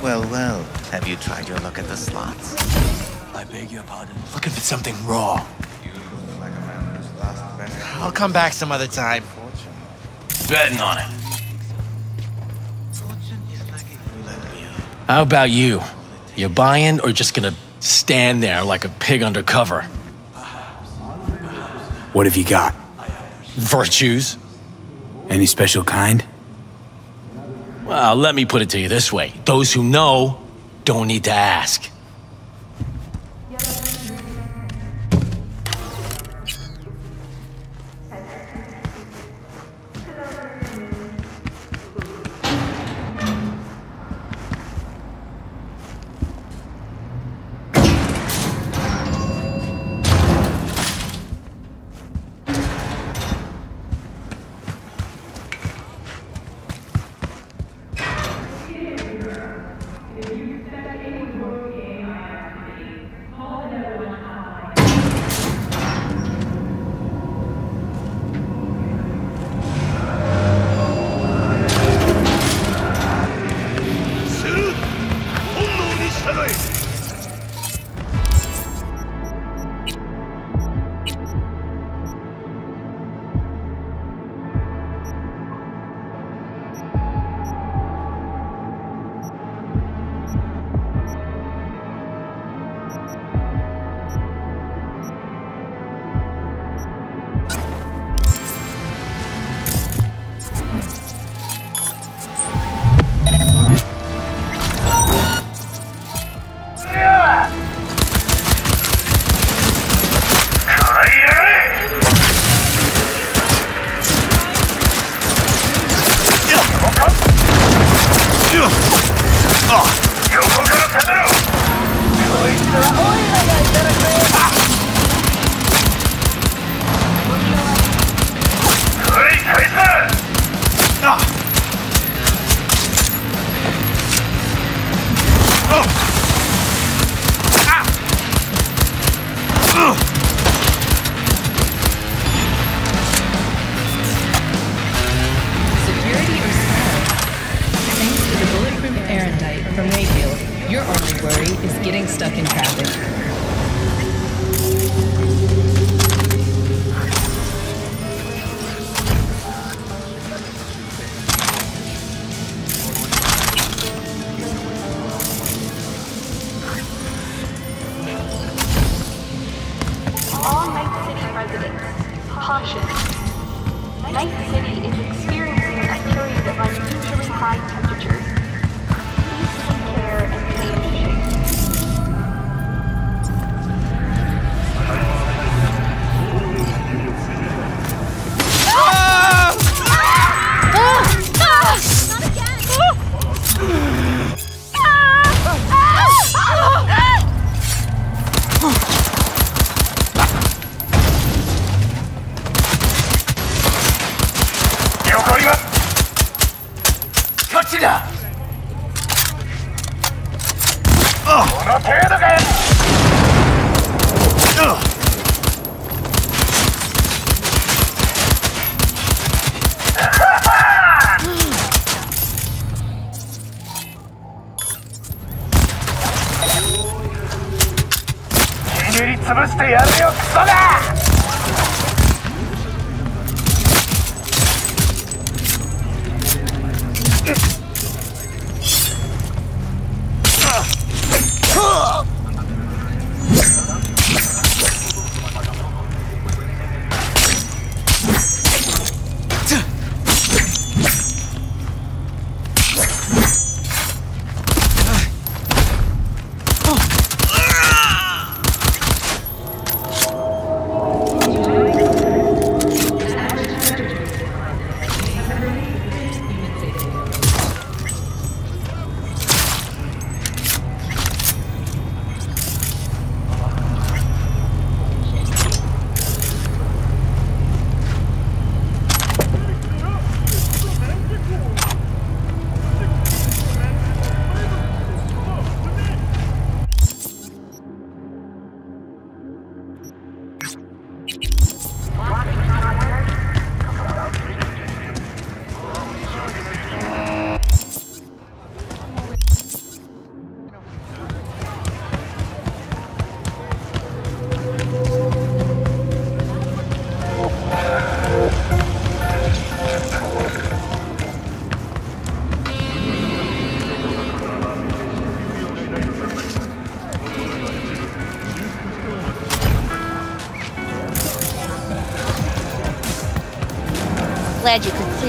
Well, well. Have you tried your luck at the slots? I beg your pardon. Looking for something raw. You look like a man who's lost I'll come back some other time. Betting on it. How about you? You buying or just gonna stand there like a pig under cover? What have you got? Virtues? Any special kind? Well, let me put it to you this way. Those who know don't need to ask.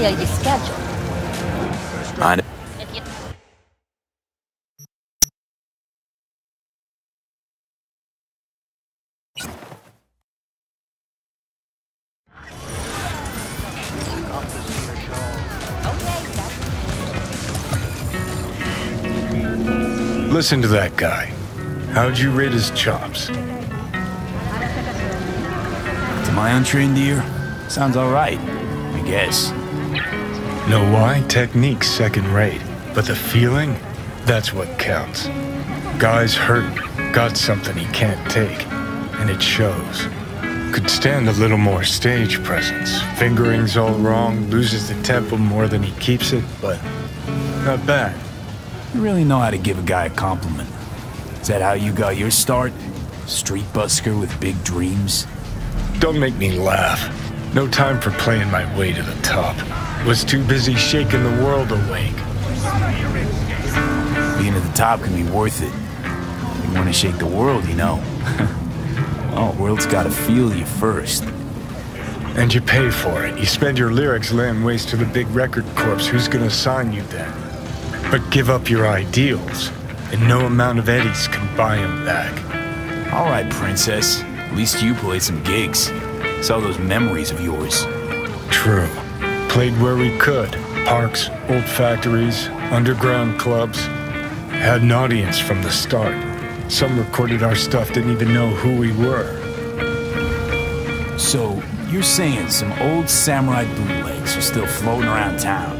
Earlier you scheduled. I know. Listen to that guy. How'd you rate his chops? To my untrained ear, sounds alright. I guess. Know why? Technique's second rate. But the feeling? That's what counts. Guy's hurt, got something he can't take. And it shows. Could stand a little more stage presence. Fingering's all wrong, loses the tempo more than he keeps it, but not bad. You really know how to give a guy a compliment. Is that how you got your start? Street busker with big dreams? Don't make me laugh. No time for playing my way to the top. Was too busy shaking the world awake. Being at the top can be worth it. You want to shake the world, you know. oh, world's gotta feel you first. And you pay for it. You spend your lyrics laying waste to the big record corps. Who's gonna sign you then? But give up your ideals, and no amount of eddies can buy 'em back. All right, princess. At least you played some gigs. Saw those memories of yours. True. Played where we could. Parks, old factories, underground clubs. Had an audience from the start. Some recorded our stuff, didn't even know who we were. So, you're saying some old samurai bootlegs are still floating around town?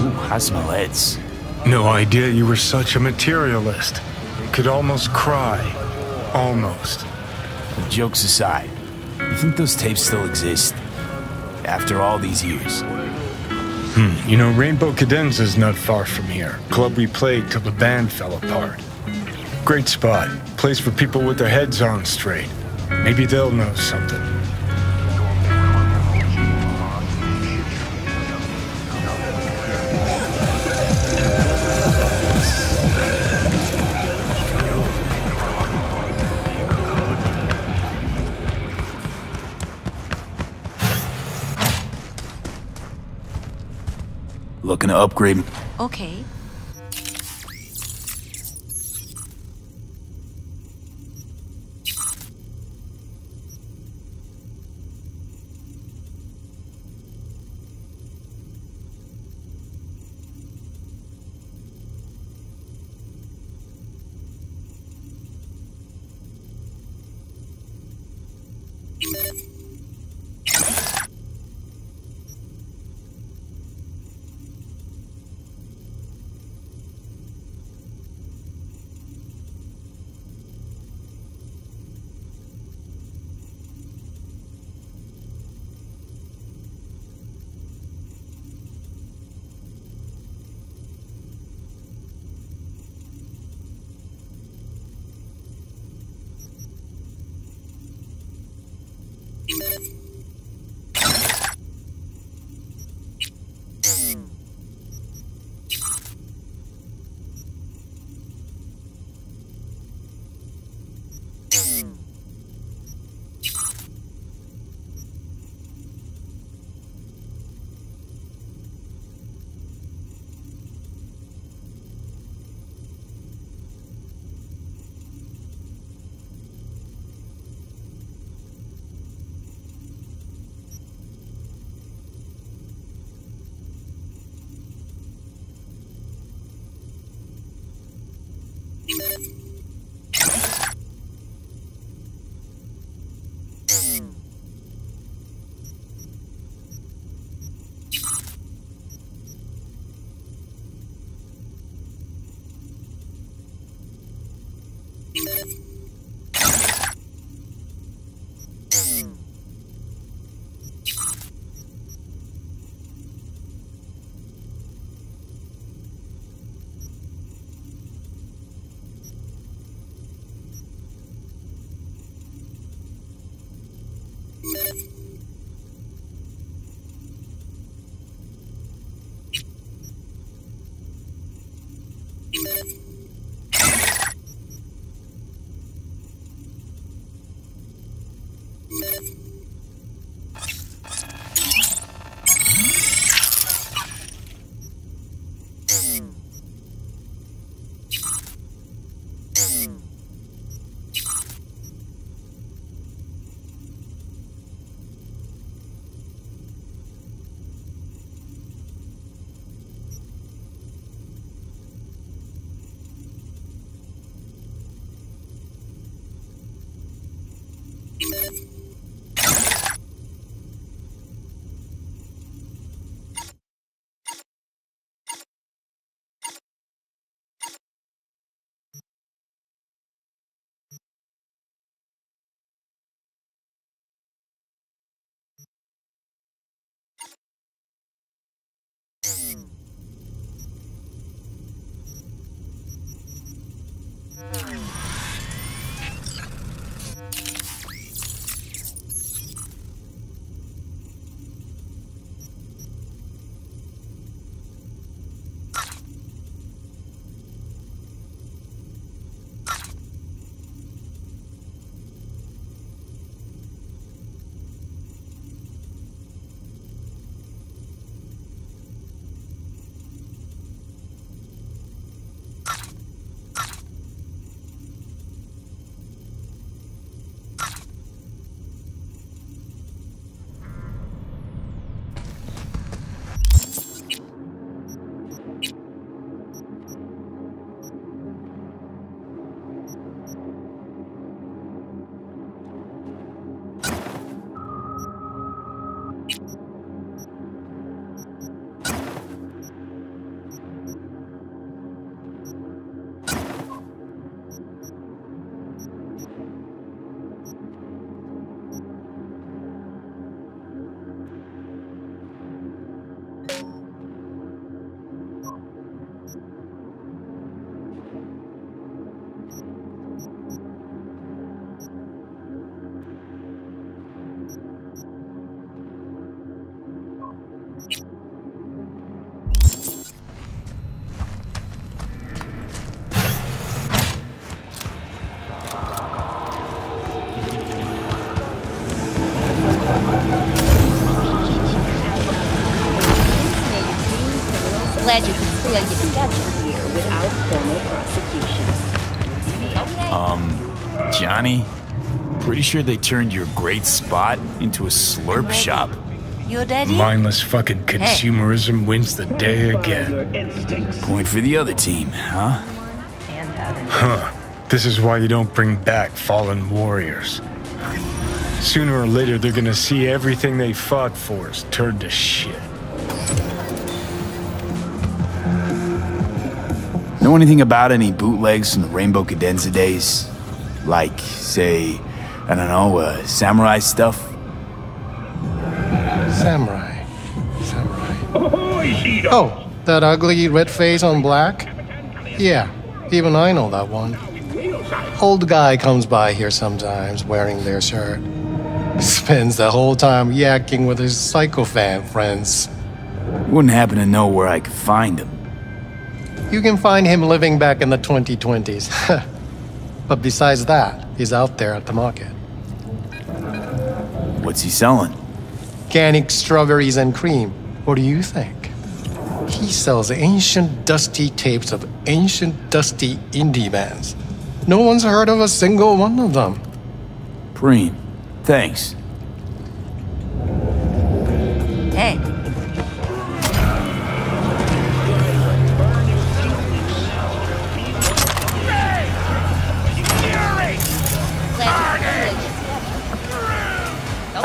Ooh, I smell heads. No idea you were such a materialist. Could almost cry. Almost. But jokes aside, you think those tapes still exist? After all these years? Hmm, you know, Rainbow Cadenza's not far from here. Club we played till the band fell apart. Great spot. Place for people with their heads on straight. Maybe they'll know something. Upgrade? Okay. Glad Johnny, pretty sure they turned your great spot into a slurp shop. Your daddy? Mindless fucking consumerism wins the day again. Point for the other team, huh? Huh. This is why you don't bring back fallen warriors. Sooner or later, they're gonna see everything they fought for is turned to shit. Know anything about any bootlegs from the Rainbow Cadenza days? Like, say, I don't know, uh, samurai stuff? Samurai. Samurai. Oh, that ugly red face on black? Yeah, even I know that one. Old guy comes by here sometimes wearing their shirt. Spends the whole time yakking with his psychofan friends. Wouldn't happen to know where I could find him. You can find him living back in the 2020s. but besides that, he's out there at the market. What's he selling? Organic strawberries and cream. What do you think? He sells ancient dusty tapes of ancient dusty indie bands. No one's heard of a single one of them. Preem, thanks.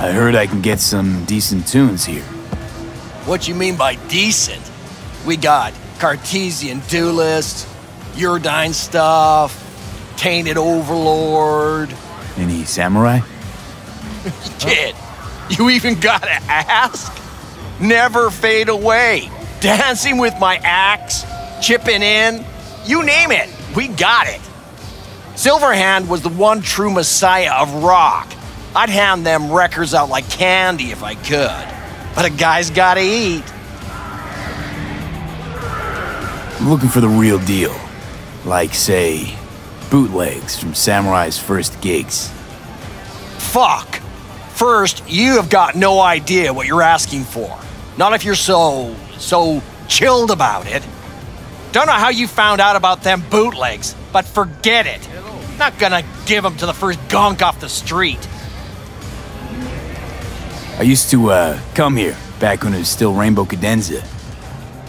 I heard I can get some decent tunes here. What you mean by decent? We got Cartesian do Duelist, Uridine stuff, Tainted Overlord. Any samurai? Kid, you even gotta ask? Never fade away. Dancing with my axe, chipping in, you name it, we got it. Silverhand was the one true messiah of rock. I'd hand them records out like candy if I could. But a guy's gotta eat. I'm looking for the real deal. Like, say, bootlegs from Samurai's first gigs. Fuck. First, you have got no idea what you're asking for. Not if you're so, so chilled about it. Don't know how you found out about them bootlegs, but forget it. Not gonna give them to the first gunk off the street. I used to, uh, come here back when it was still Rainbow Cadenza.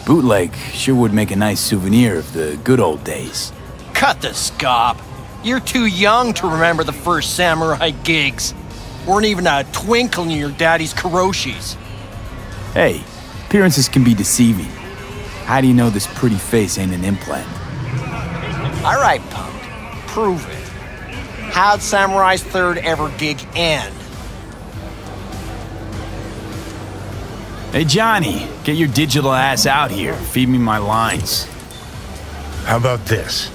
Bootleg sure would make a nice souvenir of the good old days. Cut the scop. You're too young to remember the first samurai gigs. Weren't even a twinkle in your daddy's karoshis. Hey, appearances can be deceiving. How do you know this pretty face ain't an implant? All right, punk. Prove it. How'd Samurai's third ever gig end? Hey, Johnny, get your digital ass out here. Feed me my lines. How about this?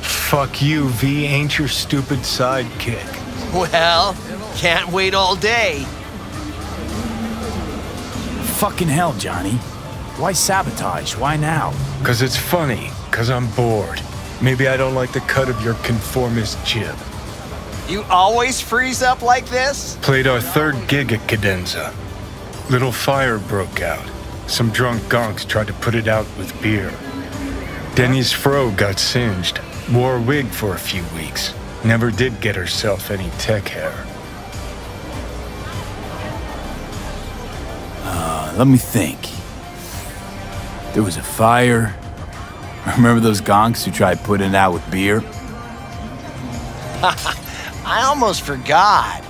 Fuck you, V ain't your stupid sidekick. Well, can't wait all day. Fucking hell, Johnny. Why sabotage? Why now? Cause it's funny, cause I'm bored. Maybe I don't like the cut of your conformist jib. You always freeze up like this? Played our third gig at Cadenza. Little fire broke out. Some drunk gonks tried to put it out with beer. Denny's fro got singed. Wore a wig for a few weeks. Never did get herself any tech hair. Uh, let me think. There was a fire. Remember those gonks who tried putting it out with beer? I almost forgot.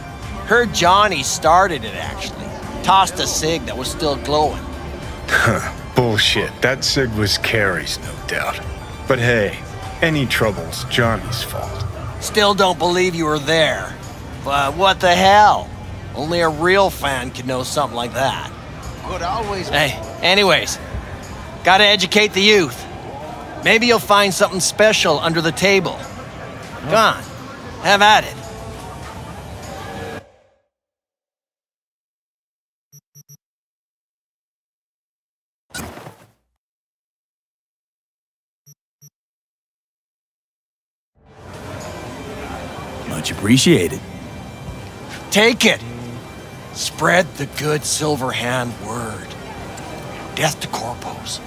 Her Johnny started it actually. Tossed a cig that was still glowing. Bullshit. That Sig was Kerry's, no doubt. But hey, any trouble's Johnny's fault. Still don't believe you were there. But what the hell? Only a real fan could know something like that. Could always. Hey, anyways, gotta educate the youth. Maybe you'll find something special under the table. Go on, have at it. Much appreciated. Take it. Spread the good silver hand word. Death to corpos.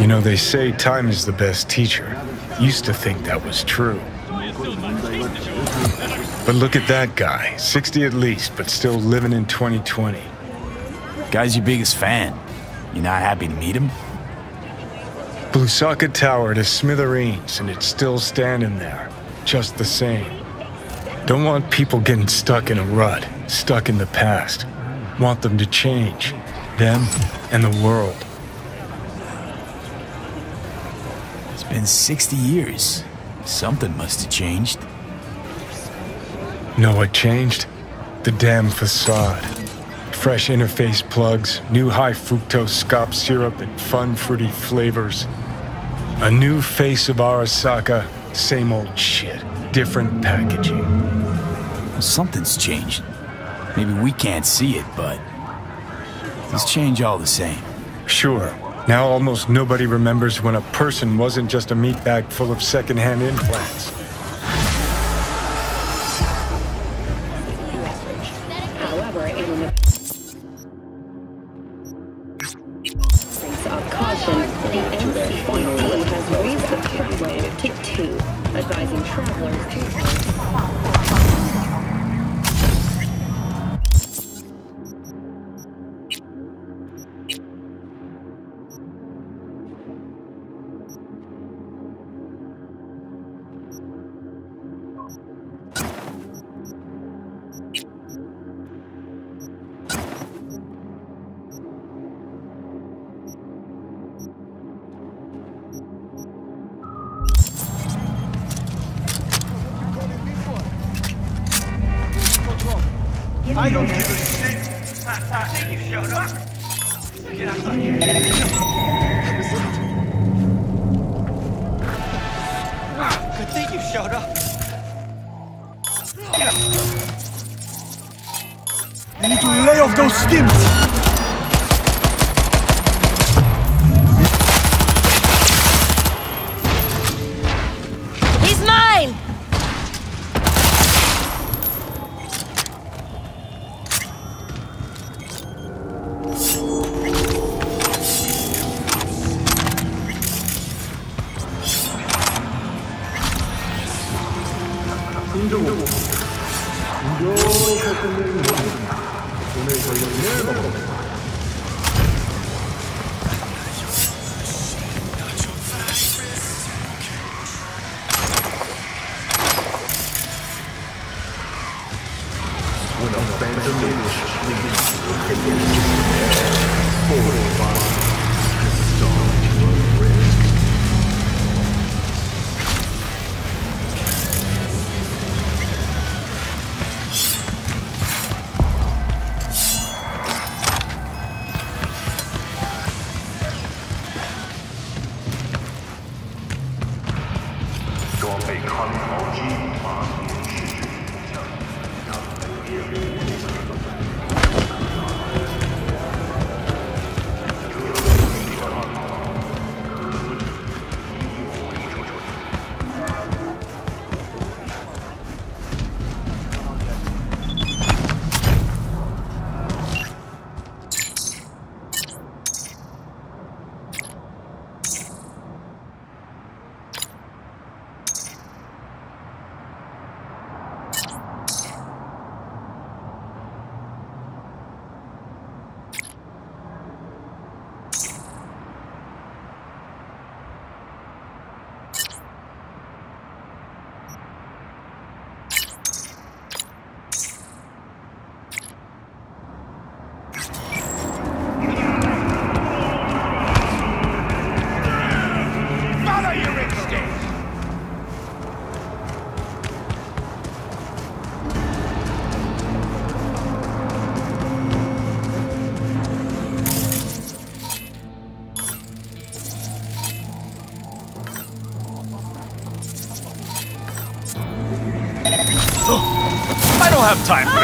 You know, they say time is the best teacher. Used to think that was true. But look at that guy, 60 at least, but still living in 2020. Guy's your biggest fan. You not happy to meet him? Blew Arasaka Tower to smithereens, and it's still standing there, just the same. Don't want people getting stuck in a rut, stuck in the past. Want them to change, them and the world. It's been 60 years. Something must have changed. Know what changed? The damn facade. Fresh interface plugs, new high fructose scop syrup, and fun fruity flavors. A new face of Arasaka, same old shit, different packaging. Something's changed. Maybe we can't see it, but it's change all the same. Sure. Now almost nobody remembers when a person wasn't just a meat bag full of secondhand implants. However, advising travelers. to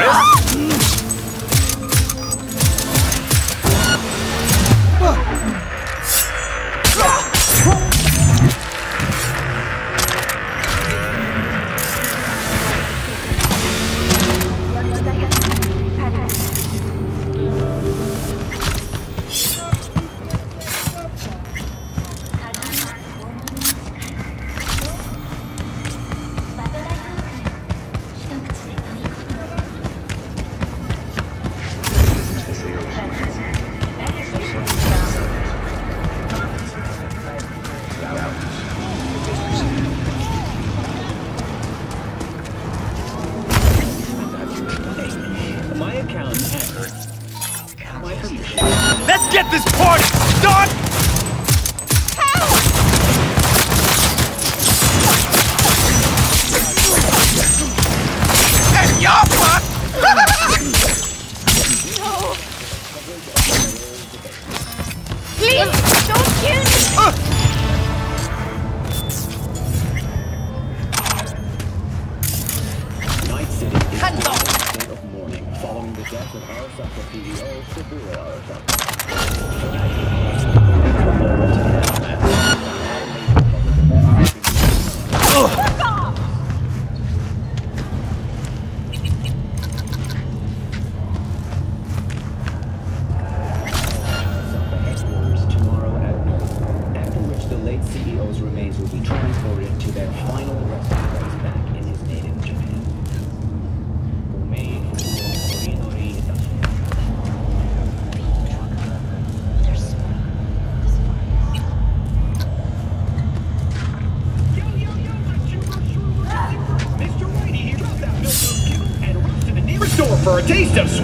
don't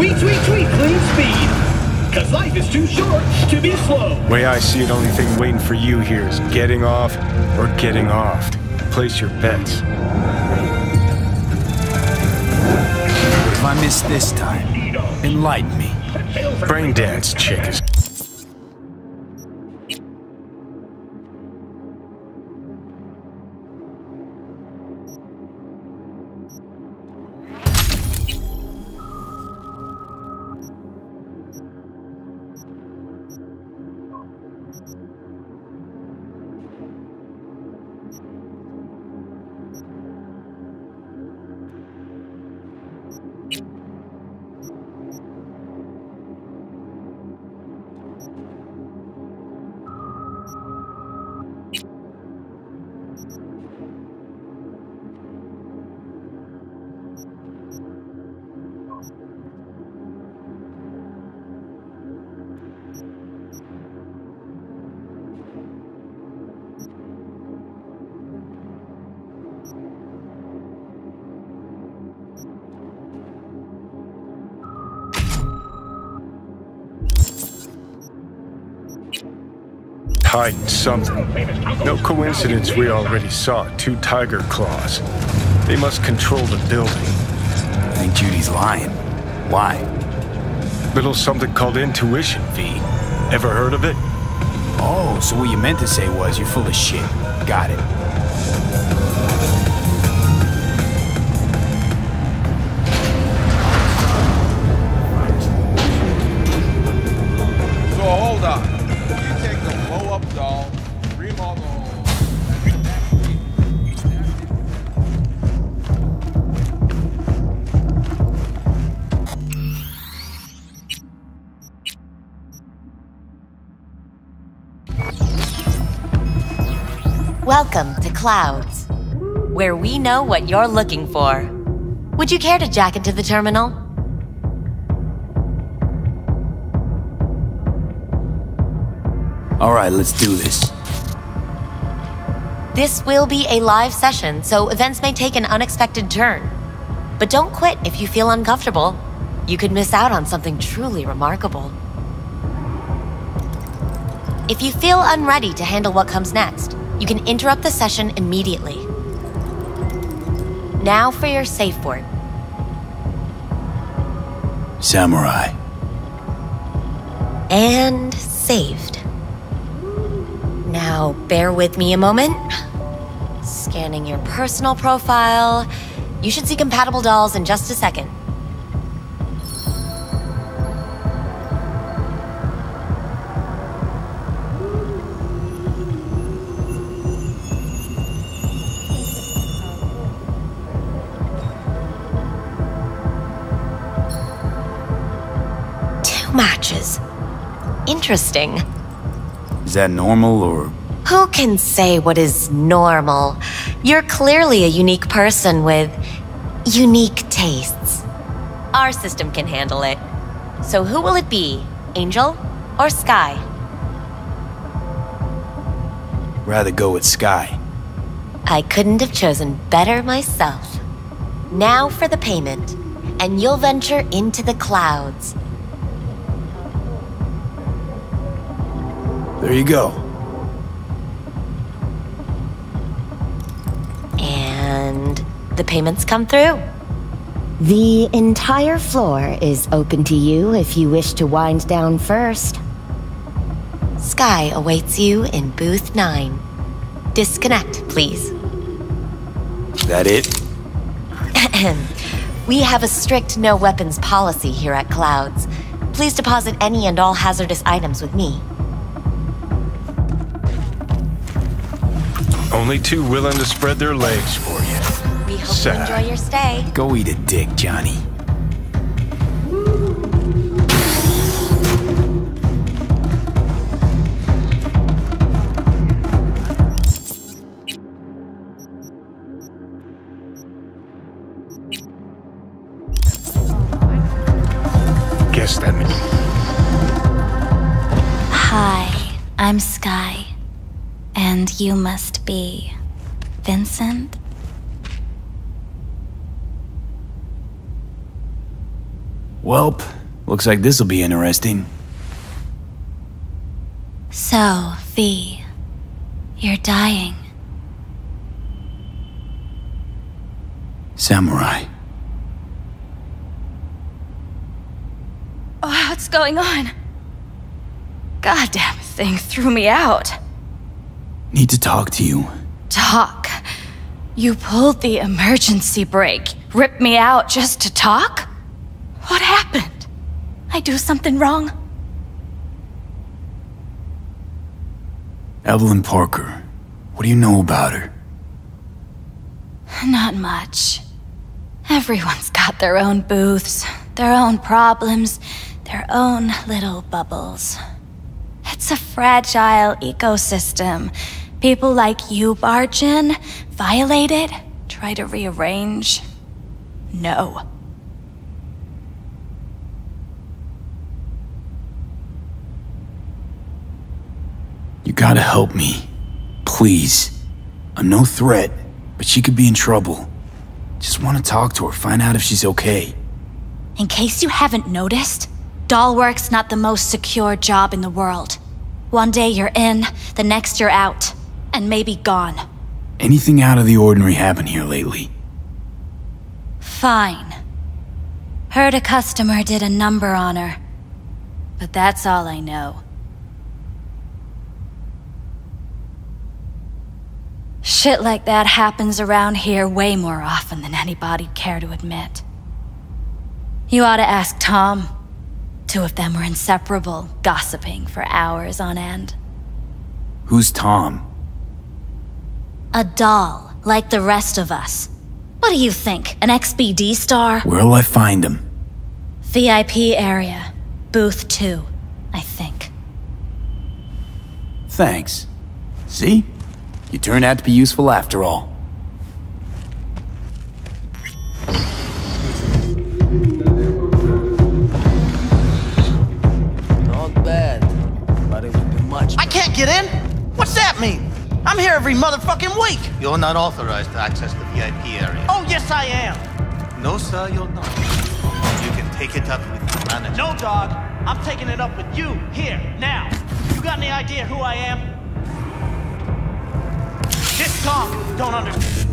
taste of sweet, sweet, sweet clean speed. Cause life is too short to be slow. Way I see it, only thing waiting for you here is getting off or getting offed. Place your bets. If I miss this time, enlighten me. Brain dance chick hiding something. No coincidence we already saw two Tyger Claws. They must control the building. I think Judy's lying. Why? Little something called intuition, V. Ever heard of it? Oh, so what you meant to say was you're full of shit. Got it. Clouds, where we know what you're looking for. Would you care to jack into the terminal? All right, let's do this. This will be a live session, so events may take an unexpected turn. But don't quit if you feel uncomfortable. You could miss out on something truly remarkable. If you feel unready to handle what comes next, you can interrupt the session immediately. Now for your safe word. Samurai. And saved. Now, bear with me a moment. Scanning your personal profile. You should see compatible dolls in just a second. Interesting. Is that normal or Who can say what is normal? You're clearly a unique person with unique tastes. Our system can handle it. So who will it be? Angel or Sky? rather go with Sky? I couldn't have chosen better myself. Now for the payment, and you'll venture into the clouds. There you go. And the payments come through. The entire floor is open to you if you wish to wind down first. Sky awaits you in booth 9. Disconnect, please. That it? we have a strict no weapons policy here at Clouds. Please deposit any and all hazardous items with me. Only too willing to spread their legs for you. We hope Sad. you enjoy your stay. Go eat a dick, Johnny. Guess that means. Hi, I'm Sky. And you must be. Vincent? Welp, looks like this'll be interesting. So, V, you're dying. Samurai. Oh, what's going on? Goddamn thing threw me out. Need to talk to you. Talk. You pulled the emergency brake, ripped me out just to talk? What happened? I do something wrong? Evelyn Parker. What do you know about her? Not much. Everyone's got their own booths, their own problems, their own little bubbles. It's a fragile ecosystem. People like you barge in, violate it, try to rearrange. No. You gotta help me. Please. I'm no threat, but she could be in trouble. Just want to talk to her, find out if she's okay. In case you haven't noticed, Dollwork's not the most secure job in the world. One day you're in, the next you're out, and maybe gone. Anything out of the ordinary happen here lately? Fine. Heard a customer did a number on her. But that's all I know. Shit like that happens around here way more often than anybody'd care to admit. You ought to ask Tom. Two of them were inseparable, gossiping for hours on end. Who's Tom? A doll, like the rest of us. What do you think, an XBD star? Where'll I find him? VIP area. Booth 2, I think. Thanks. See? You turned out to be useful after all. Not bad, but it would be much. I can't get in? What's that mean? I'm here every motherfucking week. You're not authorized to access the VIP area. Oh, yes, I am. No, sir, you're not. You can take it up with the manager. No, dog. I'm taking it up with you, here, now. You got any idea who I am? This talk don't understand.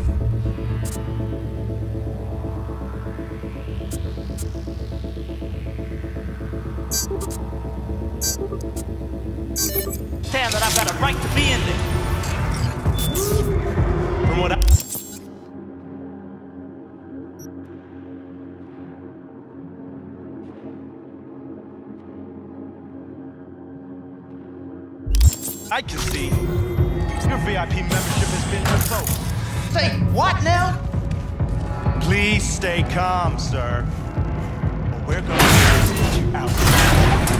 Understand that I've got a right to be in there. From what I... I can see. Your VIP membership has been revoked. Say what now? Please stay calm, sir. Or we're gonna get you out.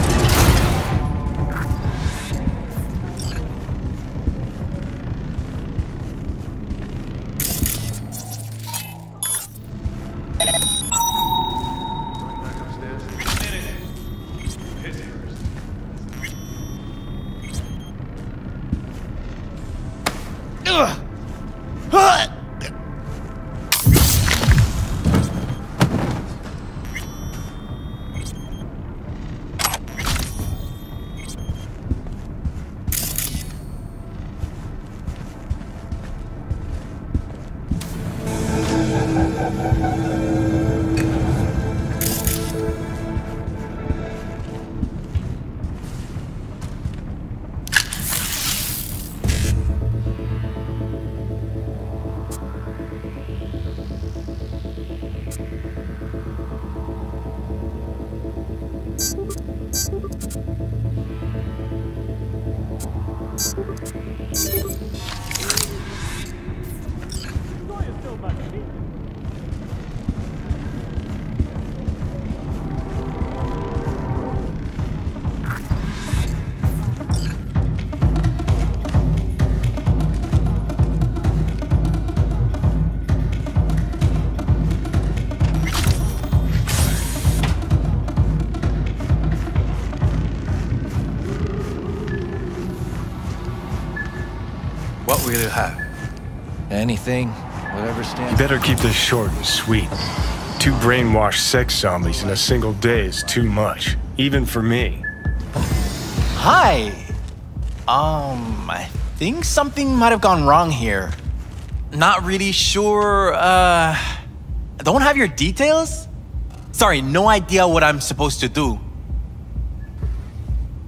What will you have? Anything, whatever stands. You better keep this short and sweet. Two brainwashed sex zombies in a single day is too much, even for me. Hi. Um, I think something might have gone wrong here. Not really sure. Uh, don't have your details. Sorry, no idea what I'm supposed to do.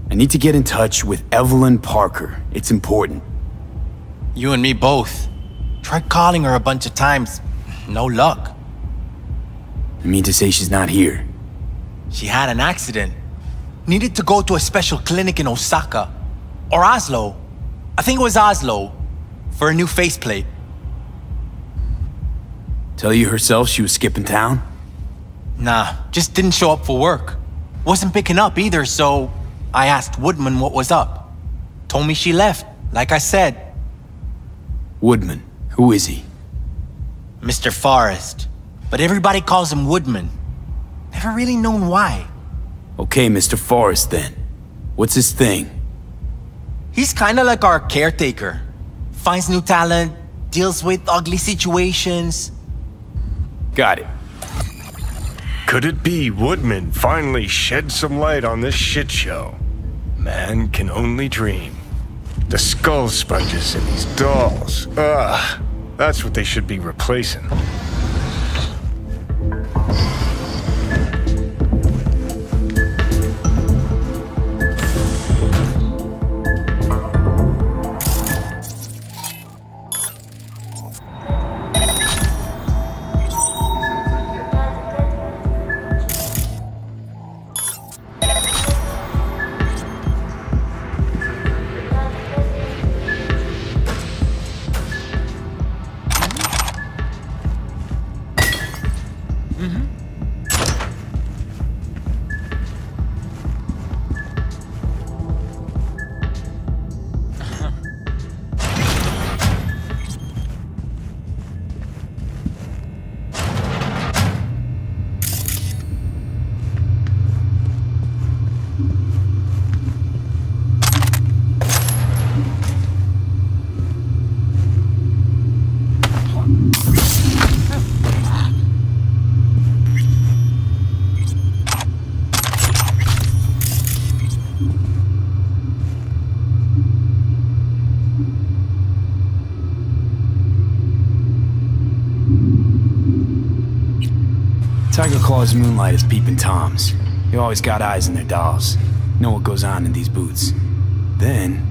I need to get in touch with Evelyn Parker. It's important. You and me both. Tried calling her a bunch of times. No luck. You mean to say she's not here? She had an accident. Needed to go to a special clinic in Osaka. Or Oslo. I think it was Oslo. For a new faceplate. Tell you herself she was skipping town? Nah, just didn't show up for work. Wasn't picking up either, so I asked Woodman what was up. Told me she left, like I said. Woodman. Who is he? Mr. Forrest. But everybody calls him Woodman. Never really known why. Okay, Mr. Forrest then. What's his thing? He's kinda like our caretaker. Finds new talent, deals with ugly situations. Got it. Could it be Woodman finally shed some light on this shit show? Man can only dream. The skull sponges in these dolls. Ugh. That's what they should be replacing. Tyger Claws Moonlight is peeping Toms. You always got eyes in their dolls. Know what goes on in these boots. Then,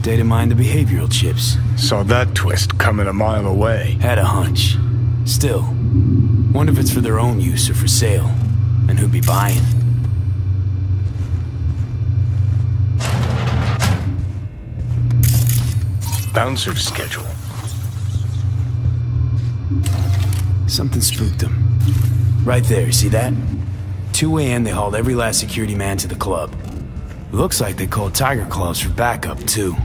data mine the behavioral chips. Saw that twist coming a mile away. Had a hunch. Still, wonder if it's for their own use or for sale. And who'd be buying. Bouncer schedule. Something spooked them. Right there, see that? 2 a.m. they hauled every last security man to the club. Looks like they called Tyger Claws for backup, too.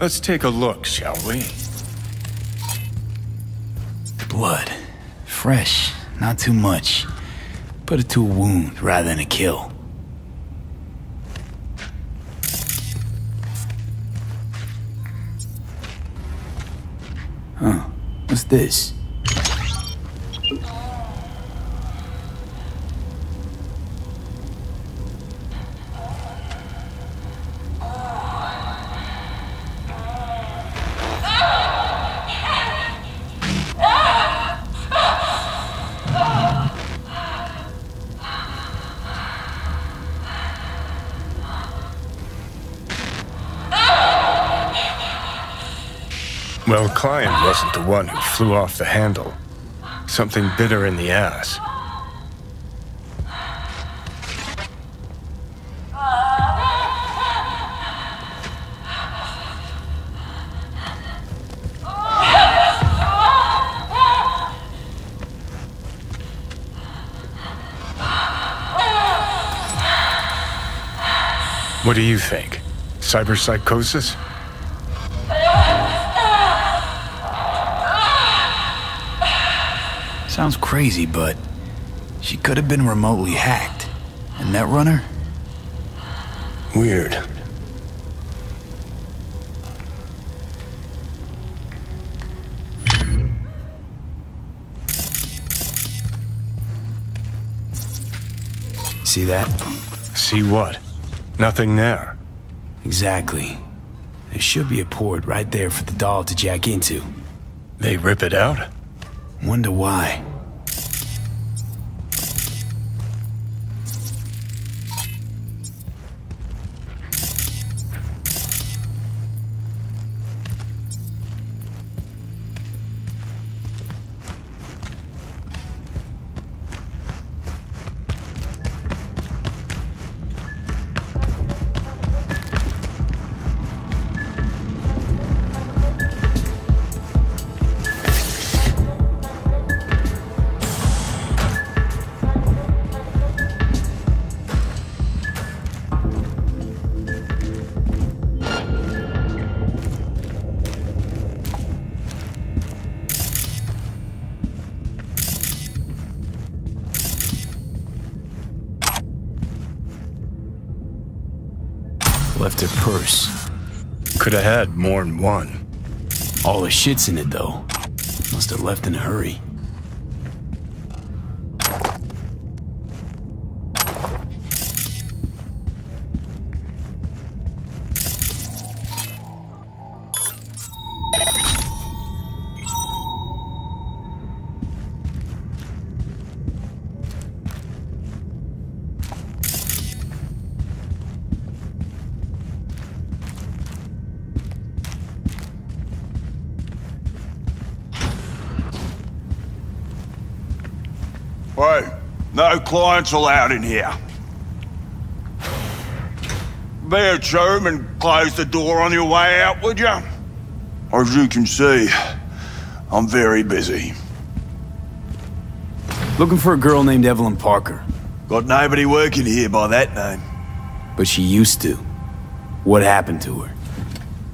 Let's take a look, shall we? Blood. Fresh, not too much. Put it to a wound rather than a kill. Huh. What's this? Wasn't the one who flew off the handle. Something bitter in the ass. What do you think? Cyberpsychosis? Sounds crazy, but she could have been remotely hacked. A netrunner? Weird. See that? See what? Nothing there. Exactly. There should be a port right there for the doll to jack into. They rip it out? Wonder why. Could have had more than one. All the shit's in it, though. Must have left in a hurry. Clients allowed in here. Be a chum and close the door on your way out, would you? As you can see, I'm very busy. Looking for a girl named Evelyn Parker. Got nobody working here by that name. But she used to. What happened to her?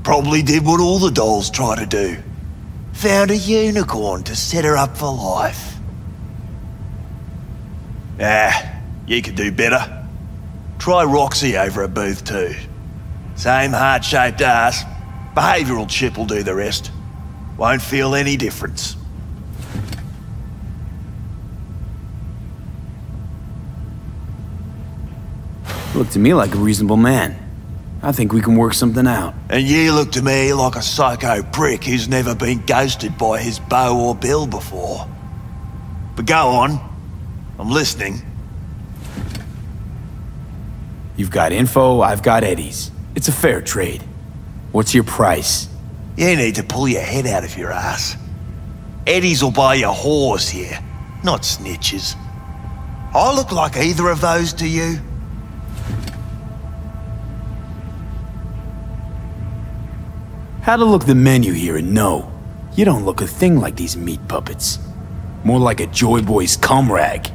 Probably did what all the dolls try to do. Found a unicorn to set her up for life. Ah, you could do better. Try Roxy over a booth too. Same heart-shaped ass. Behavioural chip will do the rest. Won't feel any difference. Look to me like a reasonable man. I think we can work something out. And you look to me like a psycho prick who's never been ghosted by his bow or bill before. But go on. I'm listening. You've got info, I've got Eddie's. It's a fair trade. What's your price? You need to pull your head out of your ass. Eddie's will buy your horse here, not snitches. I look like either of those to you? How to look the menu here and know. You don't look a thing like these meat puppets. More like a Joy Boy's cum rag.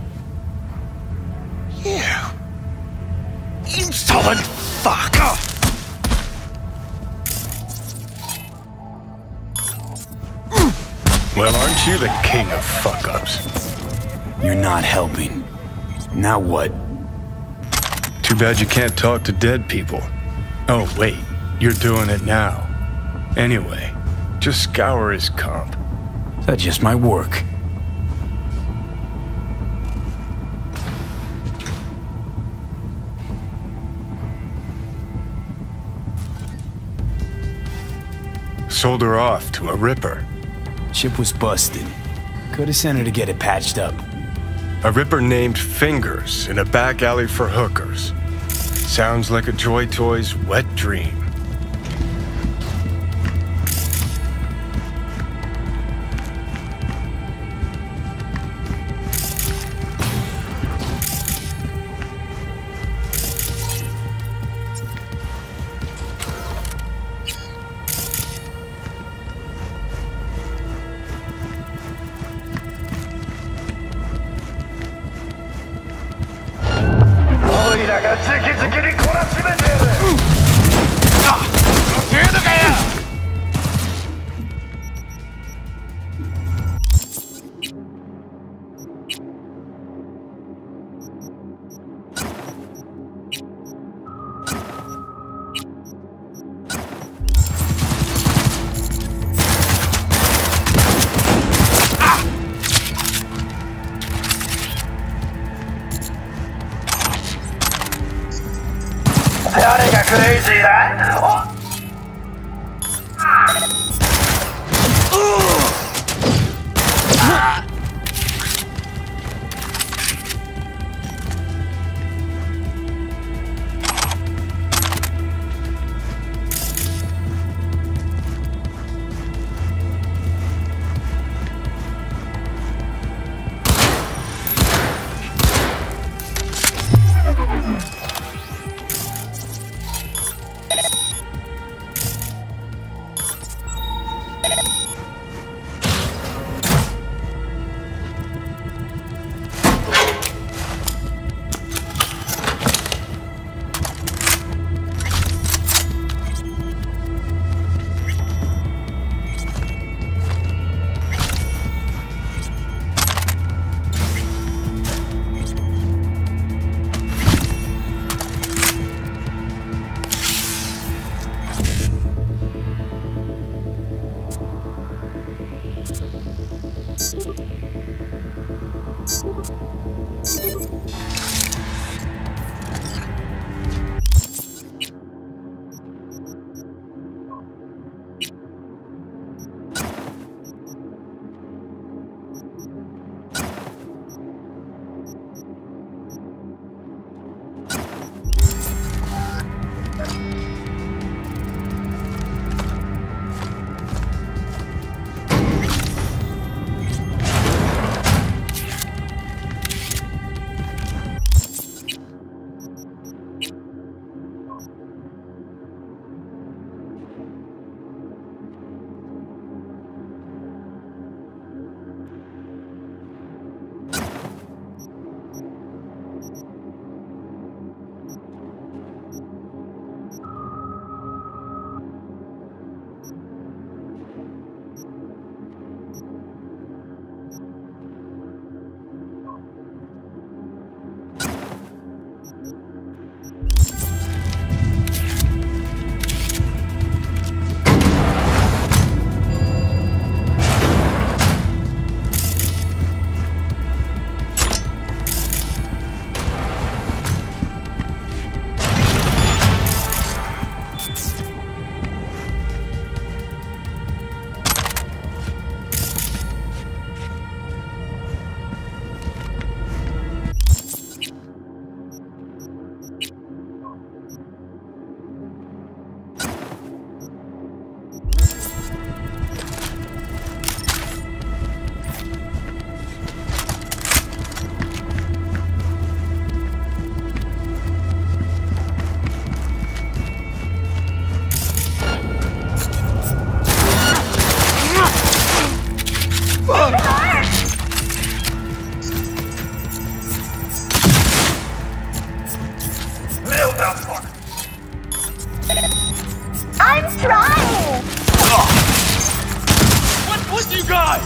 Insolent fucker! Well, aren't you the king of fuck-ups? You're not helping. Now what? Too bad you can't talk to dead people. Oh, wait. You're doing it now. Anyway, just scour his comp. That's just my work. Sold her off to a ripper. Ship was busted. Could've sent her to get it patched up. A ripper named Fingers in a back alley for hookers. Sounds like a Joy Toy's wet dream. Trying! What's with you guys?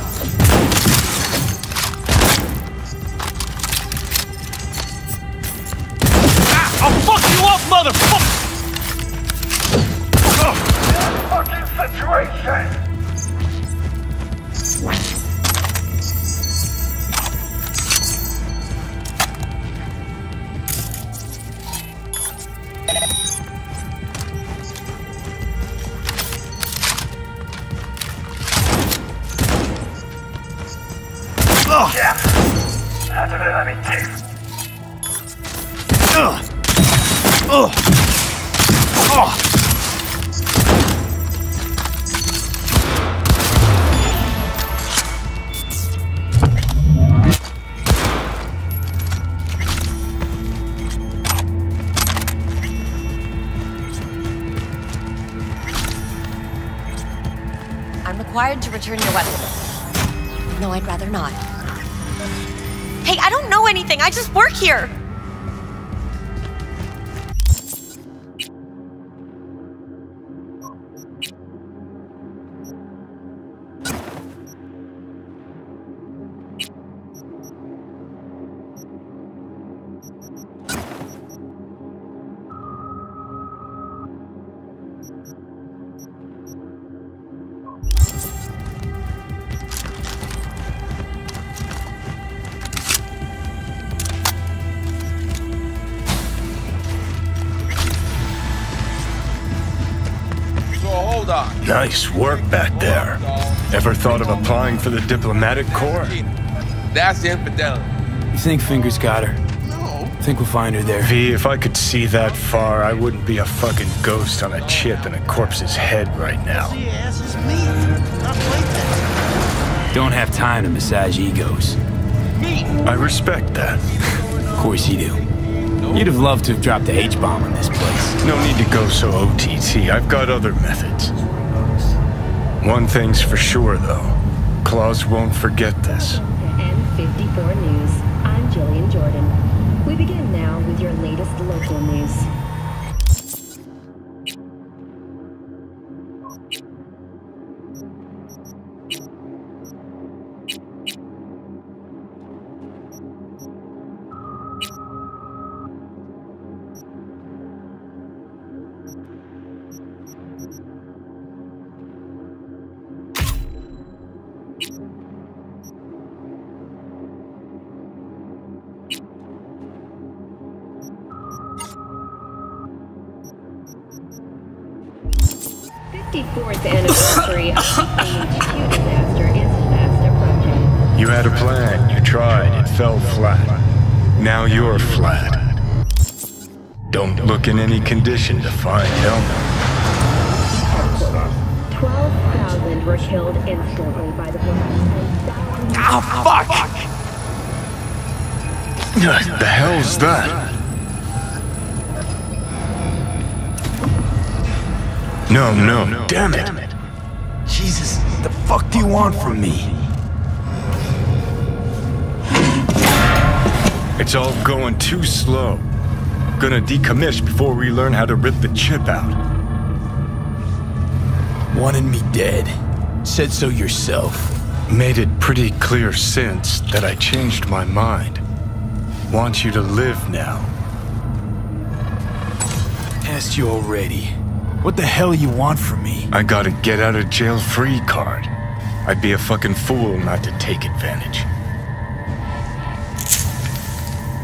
Ah, I'll fuck you up, motherfucker! Fucking situation! Return your weapon. Nice work back there. Ever thought of applying for the diplomatic corps? That's infidelity. You think Fingers got her? No. Think we'll find her there. V, if I could see that far, I wouldn't be a fucking ghost on a chip in a corpse's head right now. Don't have time to massage egos. I respect that. Of course you do. You'd have loved to have dropped the H-bomb on this place. No need to go so OTT. I've got other methods. One thing's for sure, though. Claws won't forget this. N54 News. I'm Jillian Jordan. We begin now with your latest local news. Find Helmet. Twelve thousand were killed instantly by the blast. Oh, ah, fuck! The hell's that? No, no, damn it. Jesus, the fuck do you want from me? It's all going too slow. Gonna decommiss before we learn how to rip the chip out. Wanted me dead. Said so yourself. Made it pretty clear since that I changed my mind. Want you to live now. Asked you already. What the hell you want from me? I got a get out of jail free card. I'd be a fucking fool not to take advantage.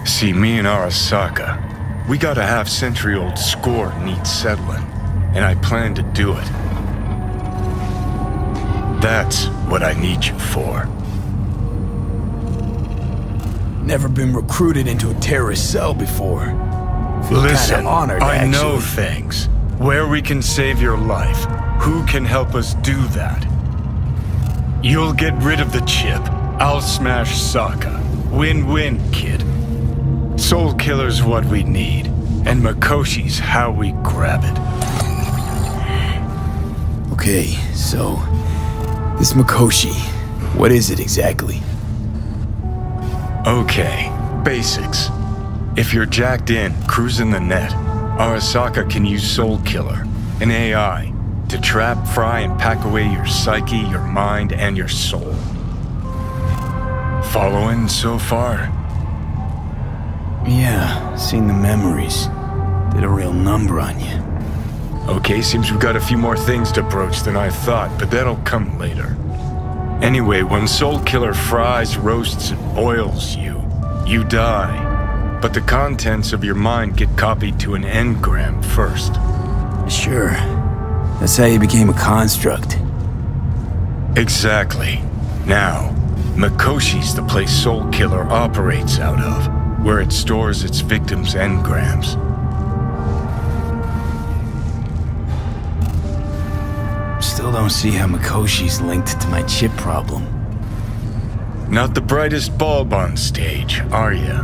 See, me and Arasaka, we got a half century old score needs settling, and I plan to do it. That's what I need you for. Never been recruited into a terrorist cell before. Feel Listen, honored, I actually. know things. Where we can save your life. Who can help us do that? You'll get rid of the chip. I'll smash Sokka. Win-win, kid. Soulkiller's what we need, and Mikoshi's how we grab it. Okay, so this Mikoshi, what is it exactly? Okay, basics. If you're jacked in, cruising the net, Arasaka can use Soulkiller, an AI, To trap, fry, and pack away your psyche, your mind, and your soul. Following so far? Yeah, seen the memories. Did a real number on you. Okay, seems we've got a few more things to broach than I thought, but that'll come later. Anyway, when Soulkiller fries, roasts, and boils you, you die. But the contents of your mind get copied to an engram first. Sure. That's how you became a construct. Exactly. Now, Mikoshi's the place Soulkiller operates out of, where it stores its victims' engrams. Still don't see how Mikoshi's linked to my chip problem. Not the brightest bulb on stage, are ya?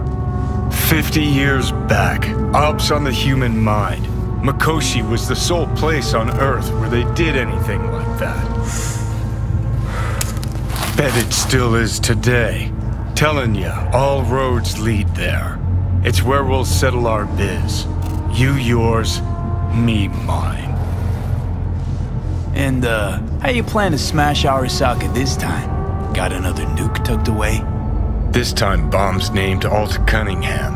Fifty years back, Ops on the human mind. Mikoshi was the sole place on Earth where they did anything like that. Bet it still is today. Telling ya, all roads lead there. It's where we'll settle our biz. You yours, me mine. And, uh, how you plan to smash Arasaka this time? Got another nuke tucked away? This time, bomb's named Alt Cunningham.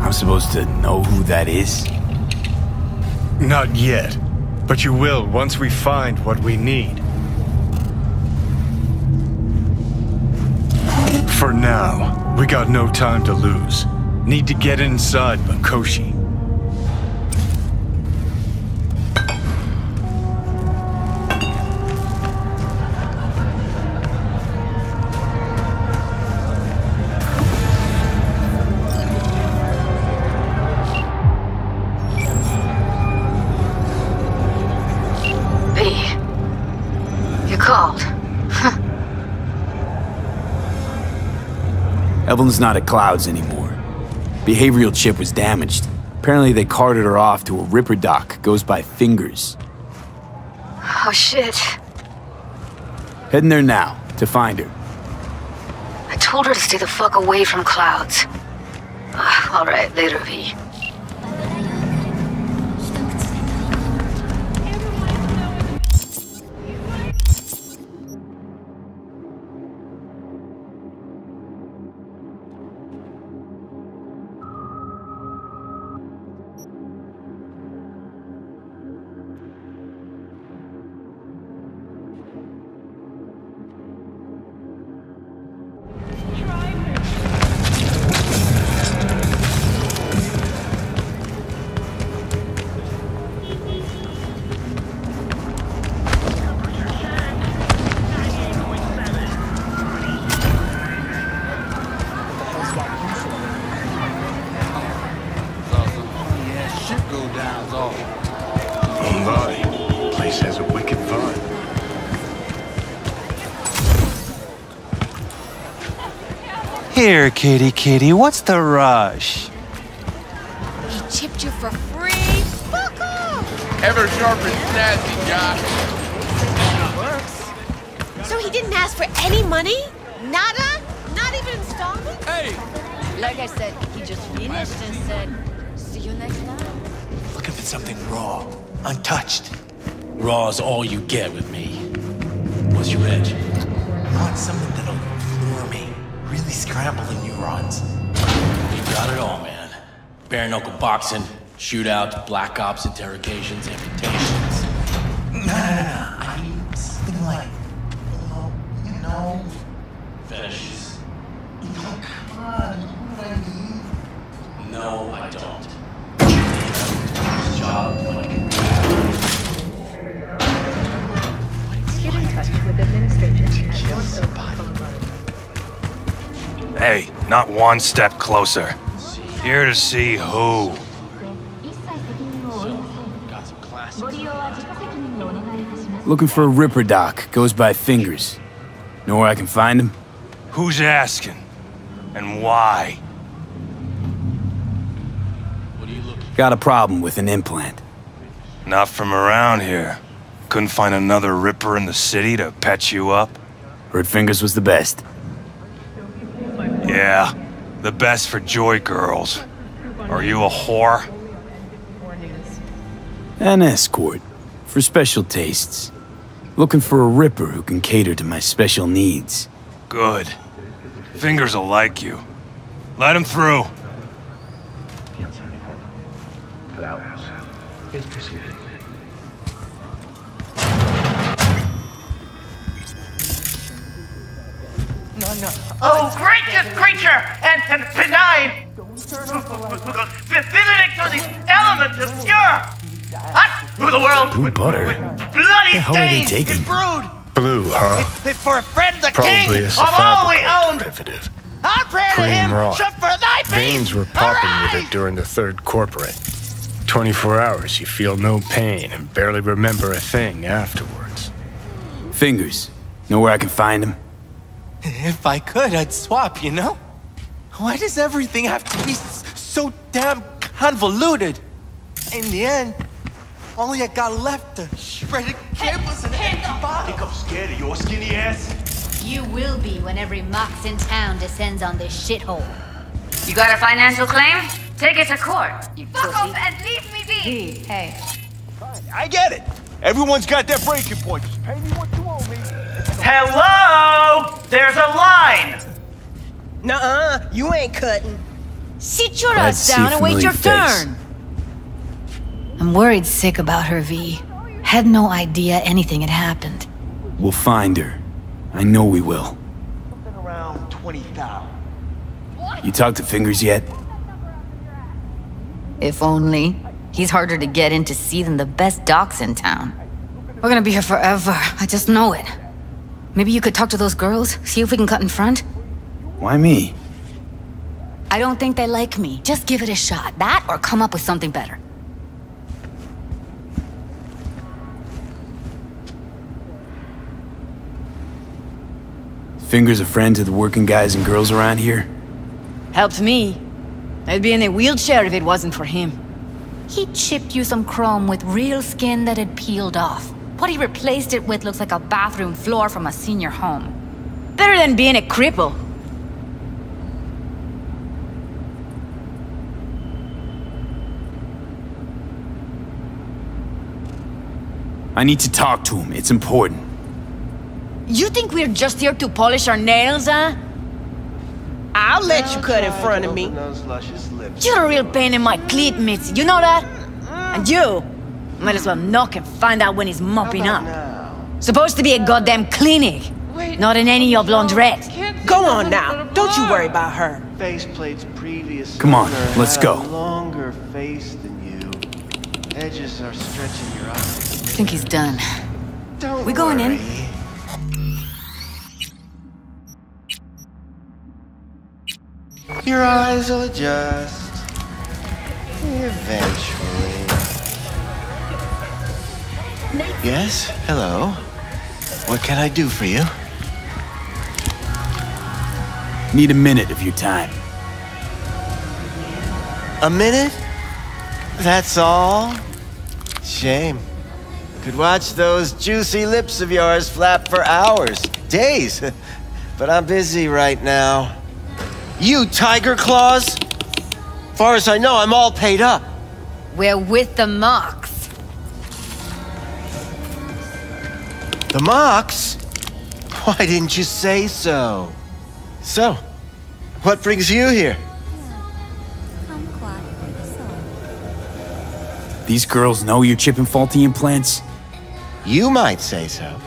I'm supposed to know who that is? Not yet, but you will once we find what we need. For now, we got no time to lose. Need to get inside Mikoshi. Evelyn's not at Clouds anymore. Behavioral chip was damaged. Apparently they carted her off to a Ripper doc, goes by Fingers. Oh shit. Heading there now, to find her. I told her to stay the fuck away from clouds. Ah, Alright, later, V. kitty kitty, what's the rush? He chipped you for free? Fuck off! Ever sharp and snazzy, Josh. Works. So he didn't ask for any money? Nada? Not even installment? Hey! Like I said, he just finished and said, see you next time. Looking for something raw, untouched. Raw's all you get with me. What's your edge? I want something that'll floor me. Really scramble neurons. You got it all, man. Bare knuckle boxing, shootouts, black ops interrogations, amputations. No, no, no, no. I mean something like, not one step closer. Here to see who. Looking for a Ripper Doc. goes by Fingers. Know where I can find him? Who's asking? And why? Got a problem with an implant. Not from around here. Couldn't find another Ripper in the city to patch you up? Heard Fingers was the best. Yeah, the best for joy girls. Are you a whore? An escort. For special tastes. Looking for a ripper who can cater to my special needs. Good. Fingers will like you. Let him through. Oh, gracious creature and, and benign! Benedict are these elements obscure! Hot through the world! Blue butter? Bloody The hell are they stains! taking? Brewed! Blue, huh? Fit for a friend the Probably king a of all we Cephalopods own! derivative. I pray to Cream him, raw. for thy Veins were popping with it during the third corporate. 24 hours, you feel no pain and barely remember a thing afterwards. Fingers. Know where I can find him? If I could, I'd swap, you know? Why does everything have to be so damn convoluted? In the end, only I got left to shredded cables and empty bottles. Think I'm scared of your skinny ass? You will be when every mox in town descends on this shithole. You got a financial claim? Take it to court. You Fuck off and leave me be! Hey. I get it. Everyone's got their breaking point. Just pay me what you owe me. Hello! There's a line! Nuh-uh, you ain't cutting. Sit your Glad ass down and wait your familiar face. turn. I'm worried sick about her, V. Had no idea anything had happened. We'll find her. I know we will. Something around 20,000. You talked to Fingers yet? If only. He's harder to get in to see than the best docs in town. We're gonna be here forever. I just know it. Maybe you could talk to those girls, see if we can cut in front? Why me? I don't think they like me. Just give it a shot. That or come up with something better. Fingers a friend to the working guys and girls around here? Helped me. I'd be in a wheelchair if it wasn't for him. He chipped you some chrome with real skin that had peeled off. What he replaced it with looks like a bathroom floor from a senior home. Better than being a cripple. I need to talk to him. It's important. You think we're just here to polish our nails, huh? I'll let you cut in front of me. Those luscious lips. You're a real pain in my cleat, Mitzi. You know that? And you might as well knock and find out when he's mopping up. Supposed to be a goddamn clinic, not in any of laundrette. Go on now. Don't you worry about her. Faceplate's previous Come on, let's go. Longer face than you. Edges are stretching your eyes. I think he's done. Don't we going in? Your eyes will adjust. Eventually. Yes? Hello? What can I do for you? Need a minute of your time. A minute? That's all? Shame. Could watch those juicy lips of yours flap for hours, days. but I'm busy right now. You, Tyger Claws? Far as I know, I'm all paid up. We're with the Mox. The Mox? Why didn't you say so? So, what brings you here? These girls know you're chipping faulty implants? You might say so.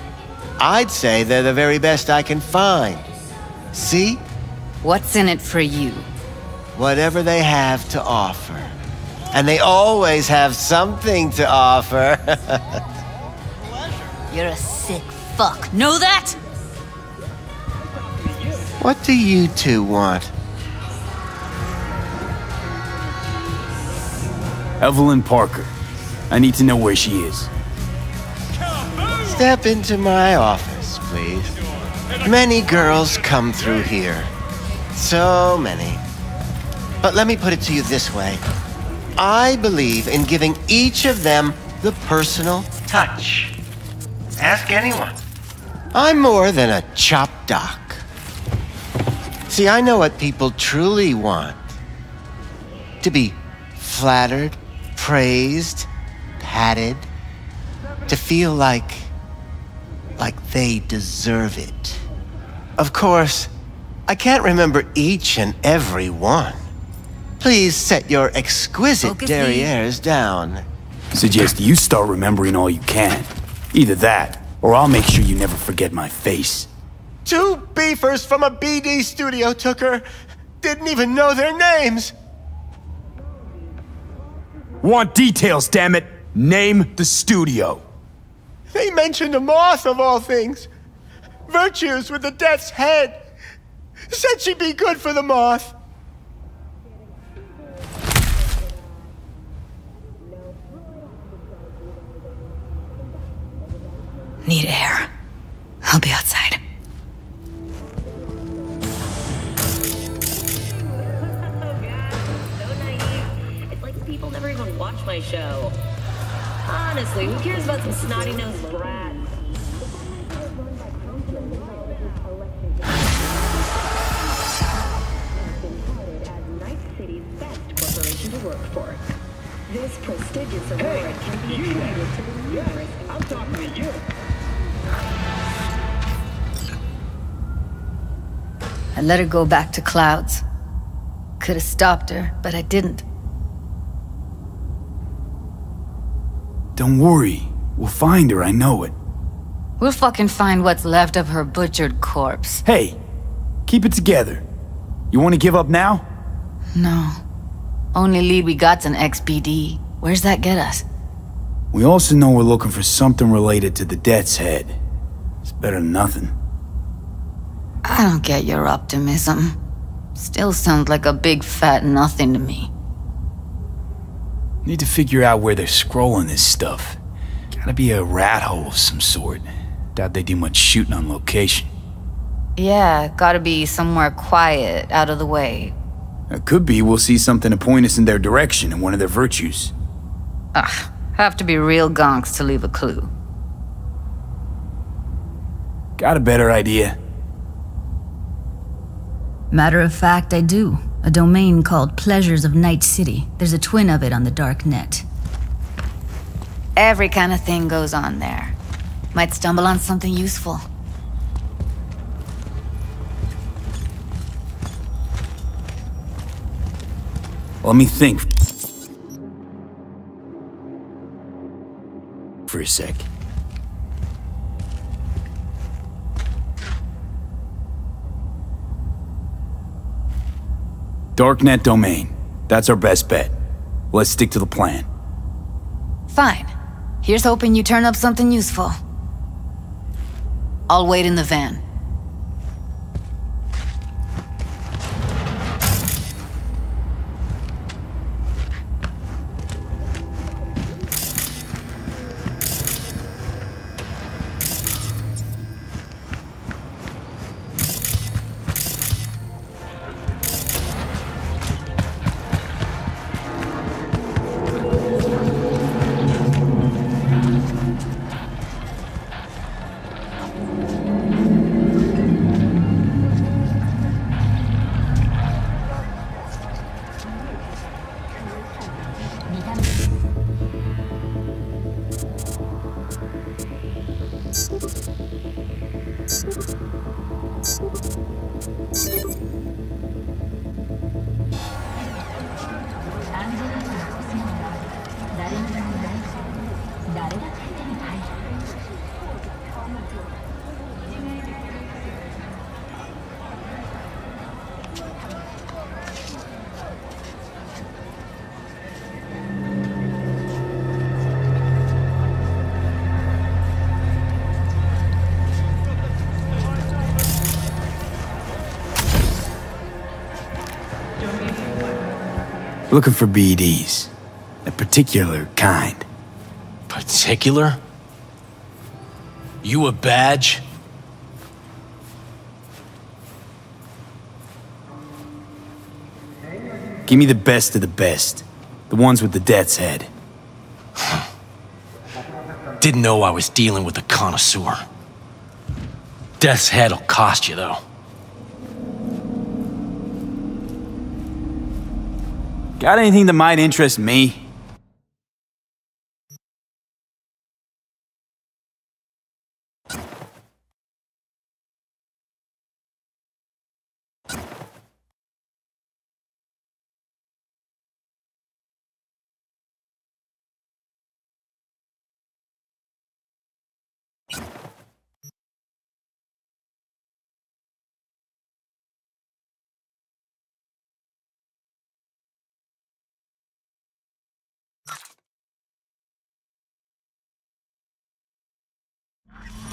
I'd say they're the very best I can find. See? What's in it for you? Whatever they have to offer. And they always have something to offer. You're a sick fuck. Know that? what do you two want? Evelyn Parker. I need to know where she is. Step into my office, please. Many girls come through here. So many. But let me put it to you this way. I believe in giving each of them the personal touch. Ask anyone. I'm more than a chop doc. See, I know what people truly want. To be flattered, praised, patted. to feel like. like they deserve it. Of course, I can't remember each and every one. Please set your exquisite Focus, derrieres down. Suggest you start remembering all you can. Either that, or I'll make sure you never forget my face. Two beefers from a BD studio took her. Didn't even know their names. Want details, damn it! Name the studio. They mentioned a moth of all things. Virtues with the death's head. Said she'd be good for the moth. Need air. I'll be outside. It's like people never even watch my show. Honestly, who cares about some snotty-nosed brat? corporation to work. This prestigious award can be attributed to the numerous I'm talking to you. I let her go back to clouds. Could have stopped her, but I didn't. Don't worry. We'll find her, I know it. We'll fucking find what's left of her butchered corpse. Hey, keep it together. You want to give up now? No. Only lead we got's an XBD. Where's that get us? We also know we're looking for something related to the Death's Head. It's better than nothing. I don't get your optimism. Still sounds like a big fat nothing to me. Need to figure out where they're scrolling this stuff. Gotta be a rat hole of some sort. Doubt they do much shooting on location. Yeah, gotta be somewhere quiet, out of the way. It could be we'll see something to point us in their direction and one of their virtues. Ugh, have to be real gonks to leave a clue. Got a better idea? Matter of fact, I do. A domain called Pleasures of Night City. There's a twin of it on the dark net. Every kind of thing goes on there. Might stumble on something useful. Let me think. For a sec. Darknet domain. That's our best bet. Let's stick to the plan. Fine. Here's hoping you turn up something useful. I'll wait in the van. Looking for BDs. A particular kind. Particular? You a badge? Give me the best of the best. The ones with the death's head. Didn't know I was dealing with a connoisseur. Death's head'll cost you, though. Got anything that might interest me?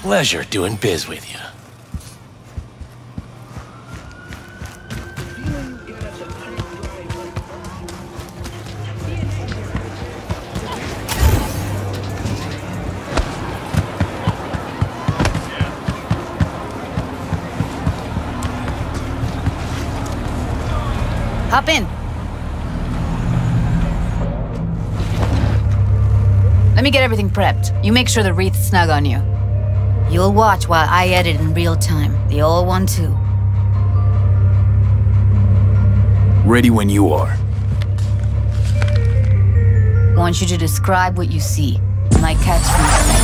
Pleasure doing biz with you. Hop in. Let me get everything prepped. You make sure the wreath's snug on you. You'll watch while I edit in real time. The old one, too. Ready when you are. Want you to describe what you see. My catchphrase.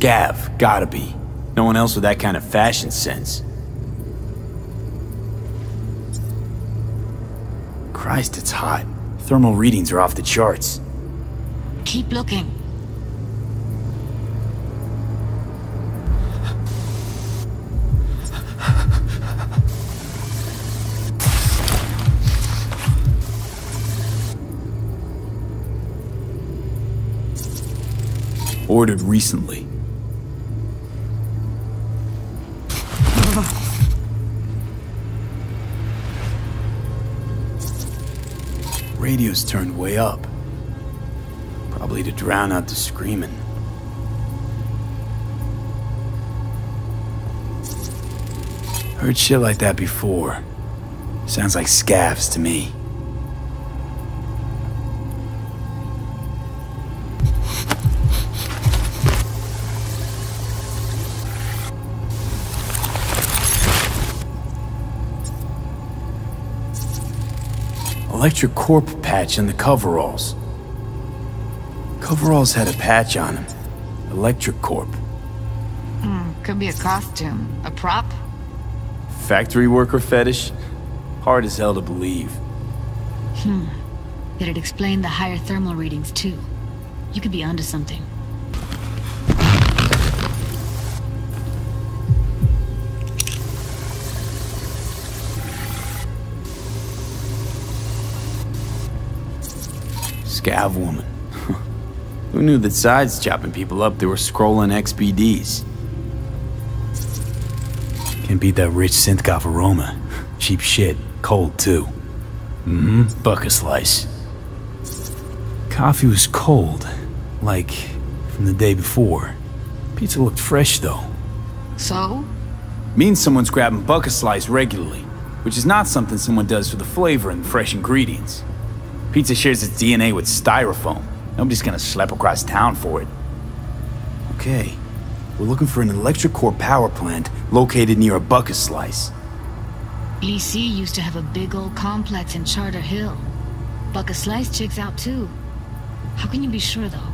Scav, gotta be. No one else with that kind of fashion sense. Christ, it's hot. Thermal readings are off the charts. Keep looking. Ordered recently. Radio's turned way up. Probably to drown out the screaming. Heard shit like that before. Sounds like scavs to me. Electric Corp patch on the coveralls. Coveralls had a patch on them. Electric Corp. Hmm, could be a costume. A prop? Factory worker fetish? Hard as hell to believe. Hmm. It'd explain the higher thermal readings, too. You could be onto something. Scav woman. Who knew that sides chopping people up, they were scrolling XBDs? Can't beat that rich synth aroma. Cheap shit. Cold, too. Mm-hmm. Bucket slice. Coffee was cold. Like, from the day before. Pizza looked fresh, though. So? Means someone's grabbing bucket slice regularly. Which is not something someone does for the flavor and fresh ingredients. Pizza shares its DNA with styrofoam. Nobody's gonna schlep across town for it. Okay. We're looking for an Electric Corp power plant located near a bucket slice. EC used to have a big old complex in Charter Hill. Bucket Slice checks out too. How can you be sure though?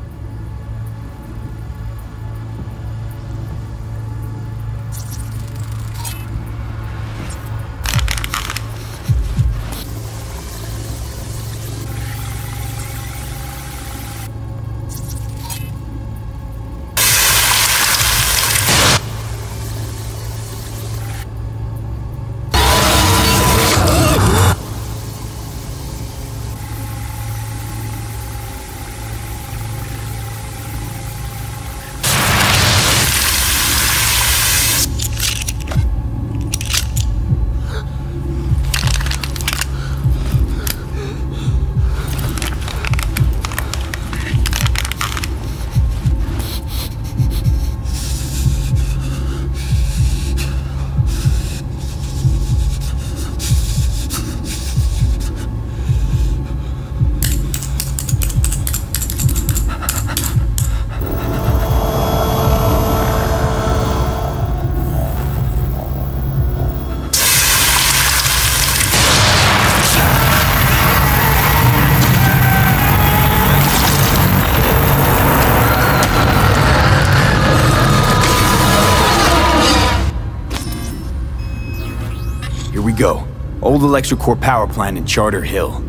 Old Electric Corp power plant in Charter Hill.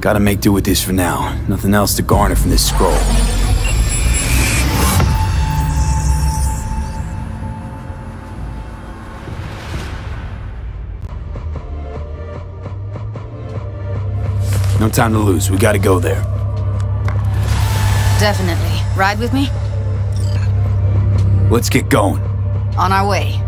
Gotta make do with this for now. Nothing else to garner from this scroll. No time to lose. We gotta go there. Definitely. Ride with me? Let's get going. On our way.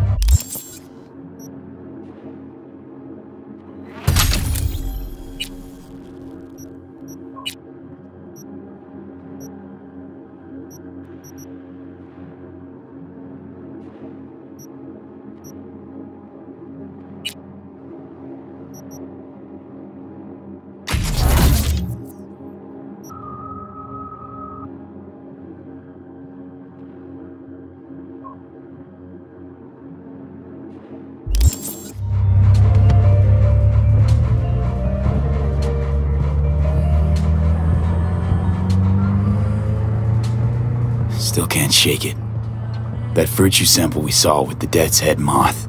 Can't shake it. That virtue sample we saw with the Death's Head moth.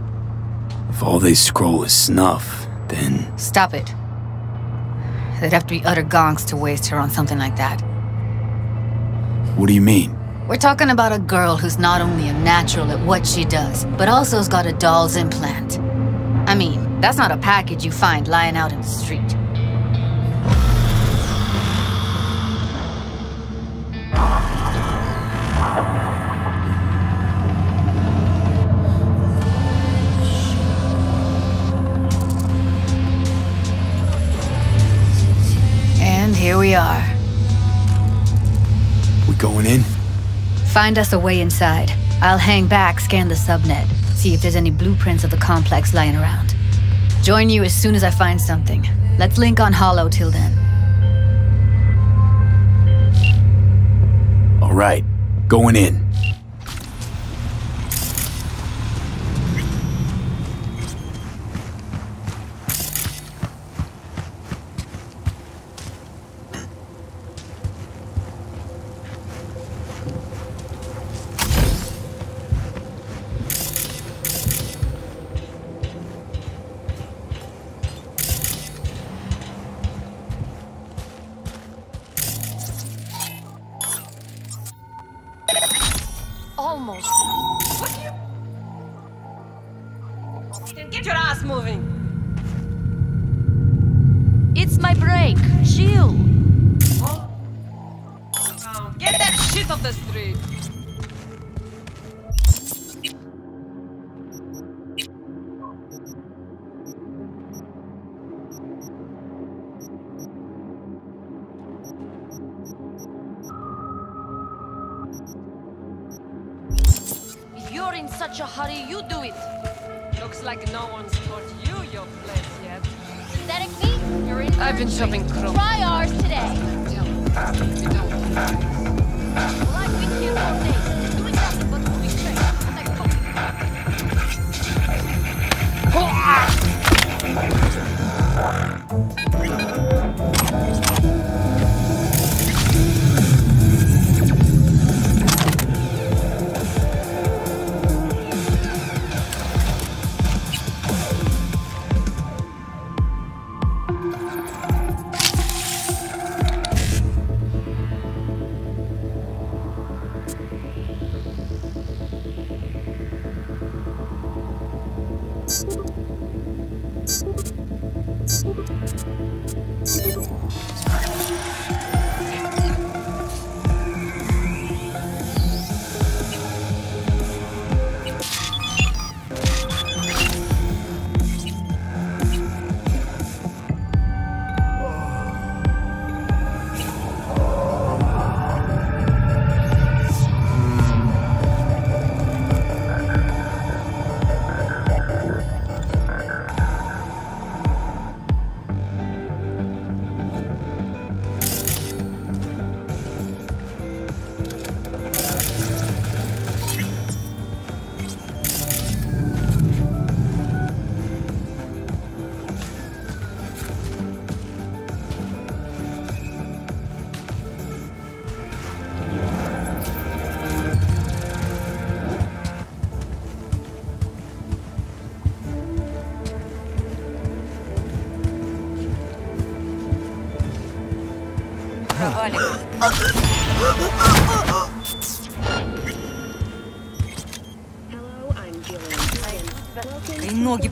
If all they scroll is snuff, then Stop it. They'd have to be utter gonks to waste her on something like that. what do you mean? We're talking about a girl who's not only a natural at what she does, but also has got a doll's implant. I mean, that's not a package you find lying out in the street. We are. We going in? Find us a way inside. I'll hang back, scan the subnet, see if there's any blueprints of the complex lying around. Join you as soon as I find something. Let's link on Holo till then. All right, going in.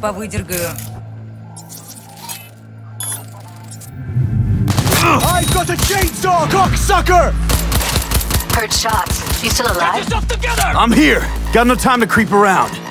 повыдергаю. I got a chainsaw, cocksucker! Heard shots. You still alive? I'm here. Got no time to creep around.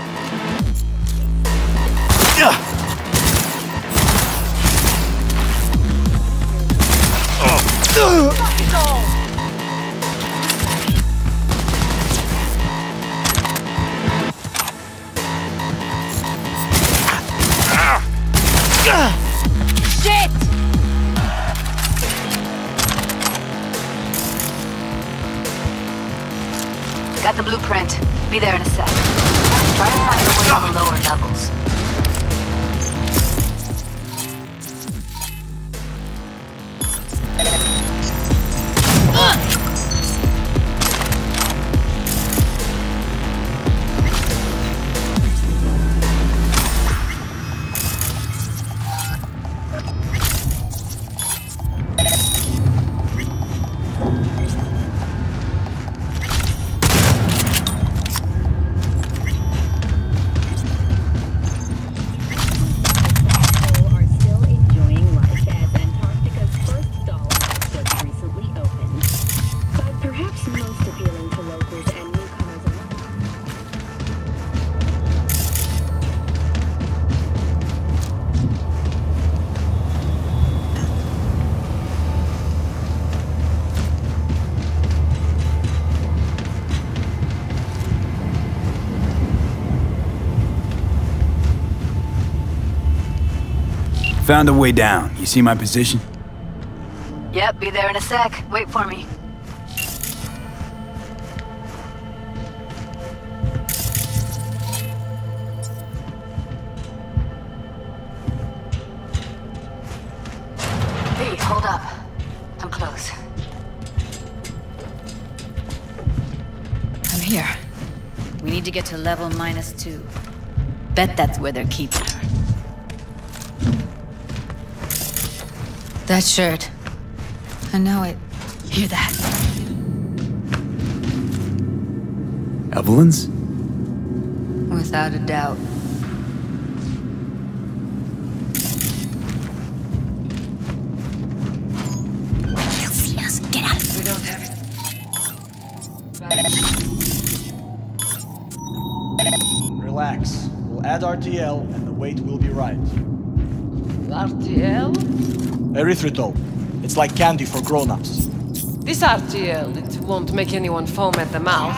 Found a way down. You see my position? Yep, be there in a sec. Wait for me. Hey, hold up. I'm close. I'm here. We need to get to level minus two. Bet that's where they're keeping That shirt. I know it. Hear that? Evelyn's? Without a doubt. Erythritol. It's like candy for grown-ups. This RTL, it won't make anyone foam at the mouth,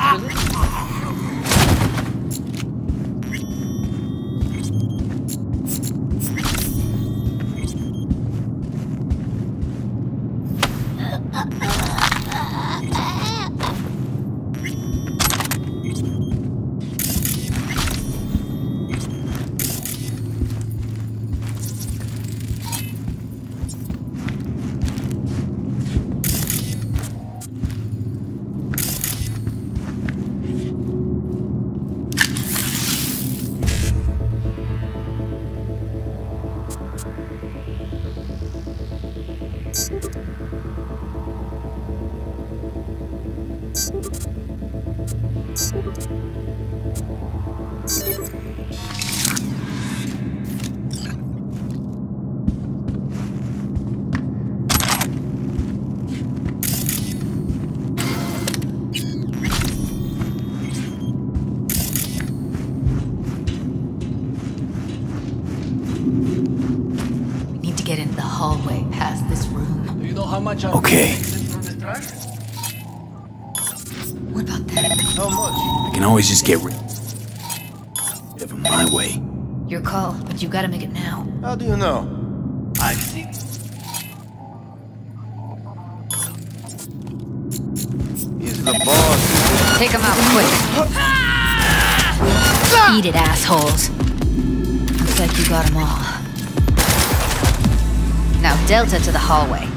Okay. What about that? How much? I can always just get rid of him my way. Your call, but you gotta make it now. How do you know? I see. He's the boss. Take him out quick. Eat it, assholes. Looks like you got them all. Now Delta to the hallway.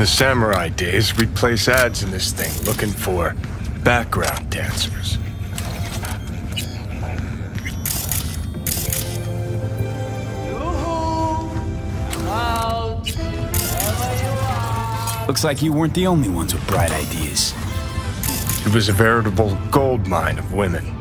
The samurai days, we'd place ads in this thing looking for background dancers. Looks like you weren't the only ones with bright ideas. It was a veritable gold mine of women.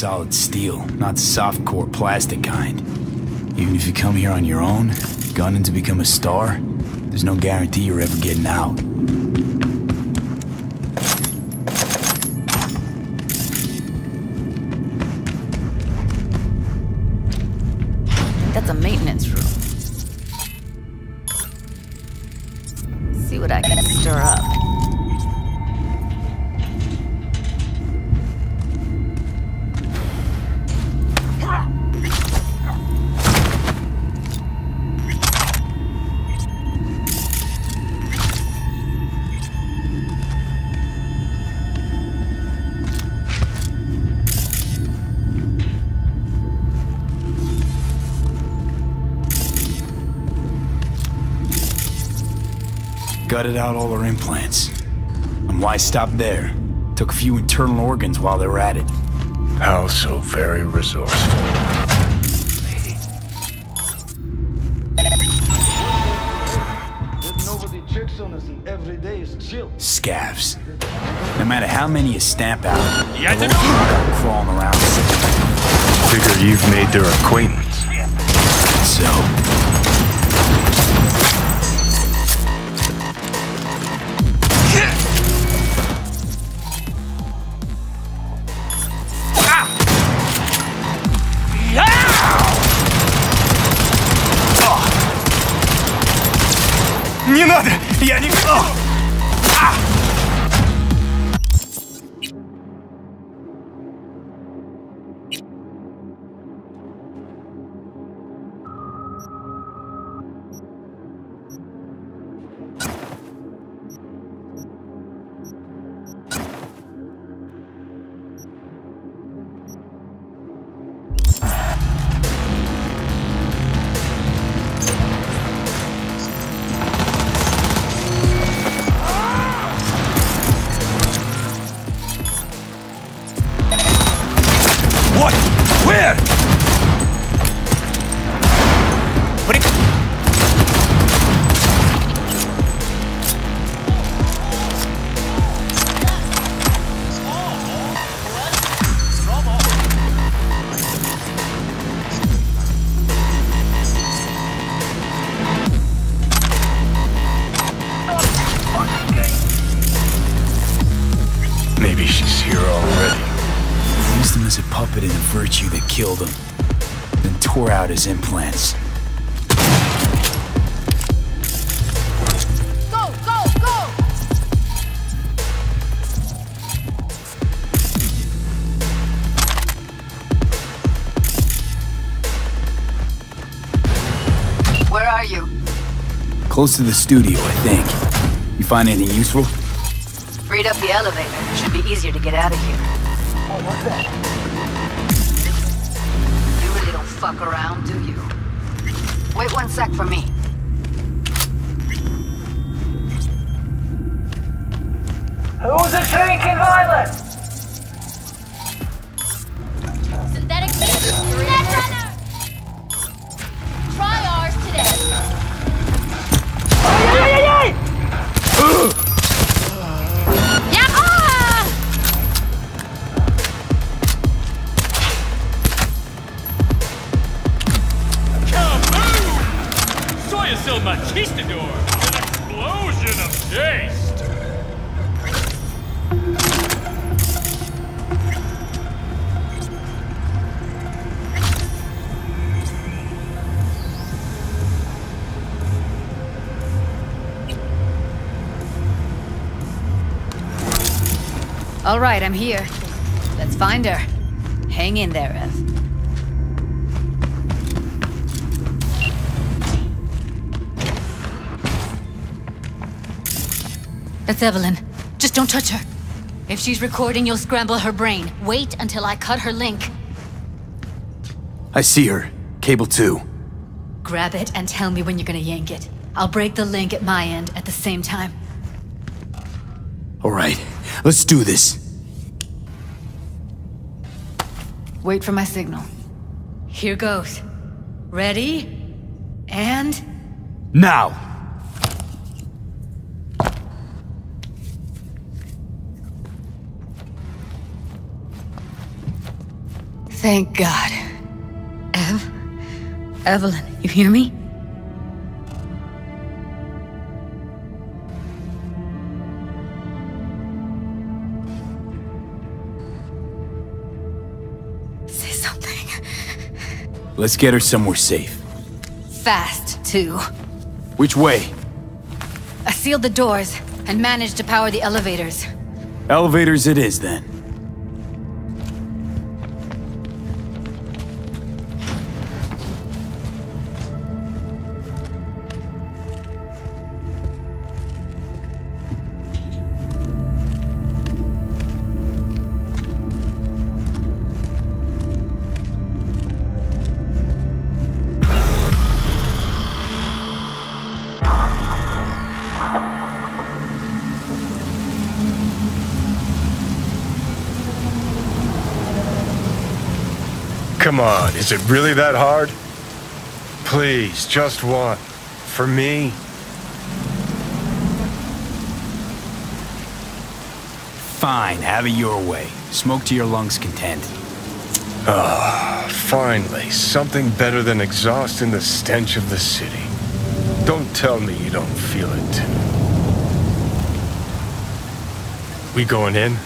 Solid steel, not soft core plastic kind. Even if you come here on your own, gunning to become a star, there's no guarantee you're ever getting out. Gutted out all her implants. And why stop there? Took a few internal organs while they were at it. How so very resourceful. Nobody checks on us and every day is chill. Scavs. No matter how many you stamp out, yeah, they'll keep crawling around. Figure you've made their acquaintance. So, Close to the studio, I think. You find anything useful? Freed up the elevator. Should be easier to get out of here. You really don't fuck around, do you? Wait one sec for me. Who's a drinking violence? All right, I'm here. Let's find her. Hang in there, Ev. That's Evelyn. Just don't touch her. If she's recording, you'll scramble her brain. Wait until I cut her link. I see her. Cable 2. Grab it and tell me when you're gonna yank it. I'll break the link at my end at the same time. Alright, let's do this. Wait for my signal. Here goes. Ready? And... Now! Thank God. Ev? Evelyn, you hear me? Let's get her somewhere safe. Fast, too. Which way? I sealed the doors and managed to power the elevators. Elevators it is, then. Come on, is it really that hard? Please, just one. For me? Fine, have it your way. Smoke to your lungs' content. Ah, finally, something better than exhaust in the stench of the city. Don't tell me you don't feel it. We going in?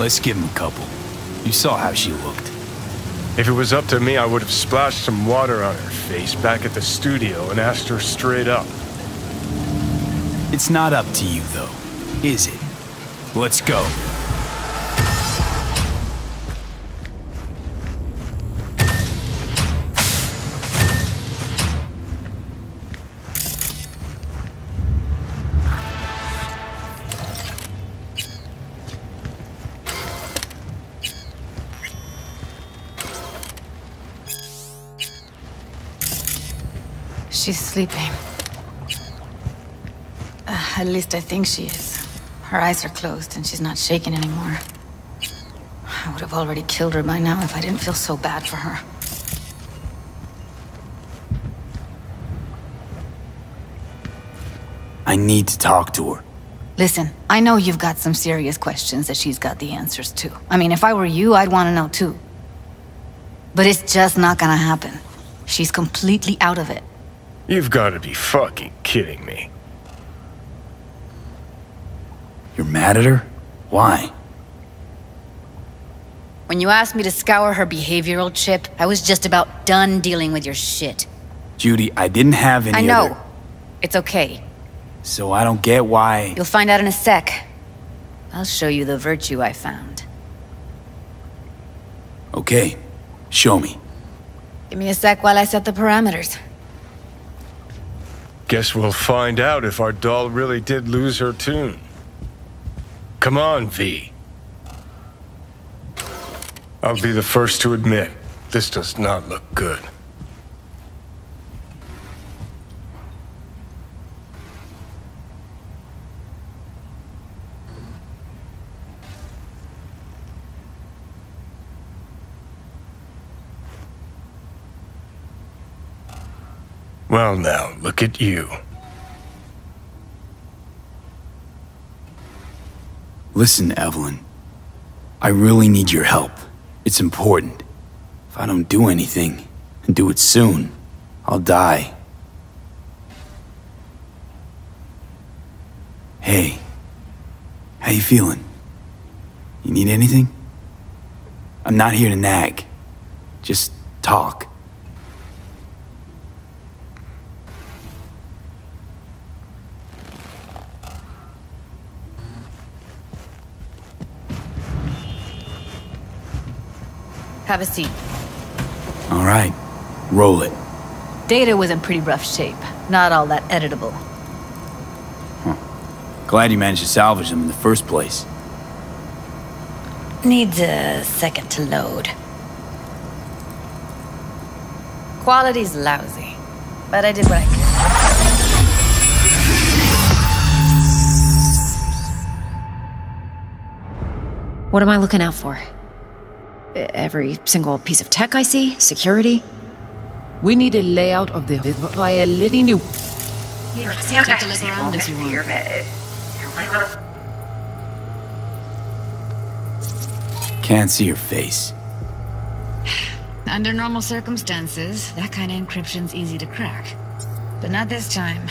Let's give him a couple. You saw how she looked. If it was up to me, I would have splashed some water on her face back at the studio and asked her straight up. It's not up to you, though, is it? Let's go. She's sleeping. Uh, at least I think she is. Her eyes are closed and she's not shaking anymore. I would have already killed her by now if I didn't feel so bad for her. I need to talk to her. Listen, I know you've got some serious questions that she's got the answers to. I mean, if I were you, I'd want to know too. But it's just not gonna happen. She's completely out of it. You've got to be fucking kidding me. You're mad at her? Why? When you asked me to scour her behavioral chip, I was just about done dealing with your shit. Judy, I didn't have any I know. other- It's okay. So I don't get why... You'll find out in a sec. I'll show you the virtue I found. Okay, show me. Give me a sec while I set the parameters. Guess we'll find out if our doll really did lose her tune. Come on, V. I'll be the first to admit, this does not look good. Well now, look at you. Listen, Evelyn. I really need your help. It's important. If I don't do anything, and do it soon, I'll die. Hey. How you feeling? You need anything? I'm not here to nag. Just talk. Have a seat. All right. Roll it. Data was in pretty rough shape. Not all that editable. Huh. Glad you managed to salvage them in the first place. Needs a second to load. Quality's lousy, but I did what I could. What am I looking out for? Every single piece of tech I see? Security? We need a layout of the violating you. Here, Take a look around you. Can't see her face. Under normal circumstances, that kind of encryption's easy to crack. But not this time.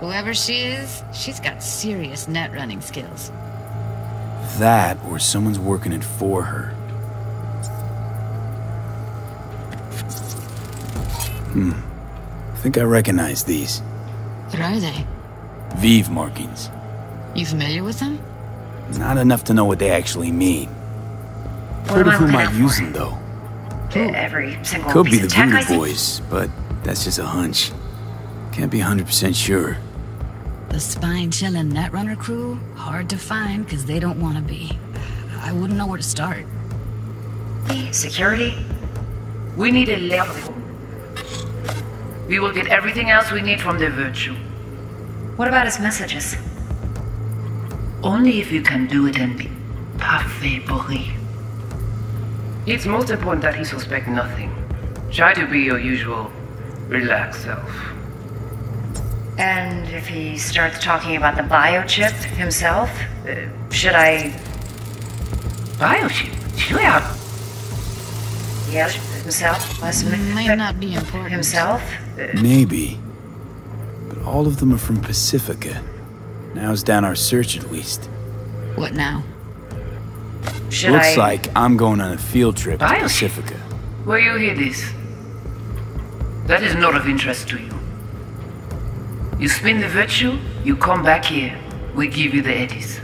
Whoever she is, she's got serious net running skills. That or someone's working it for her. Hmm. I think I recognize these. What are they? Vive markings. You familiar with them? Not enough to know what they actually mean. Heard of who might use them, though. Every single Could be the of Voodoo? Boys, but that's just a hunch. Can't be 100% sure. The spine chilling netrunner crew? Hard to find because they don't want to be. I wouldn't know where to start. Security? We need a level. We will get everything else we need from the virtue. What about his messages? Only if you can do it in parfait bruit. It's most important that he suspect nothing. Try to be your usual relaxed self. And if he starts talking about the biochip himself, uh, should I. Biochip? Yeah. Yeah, himself? Less Might not be important. Himself? Maybe. But all of them are from Pacifica. Now's down our search at least. What now? Should Looks I- like I'm going on a field trip to Biochip? Pacifica. Where you hear this? That is not of interest to you. You spin the virtue, you come back here. We give you the eddies.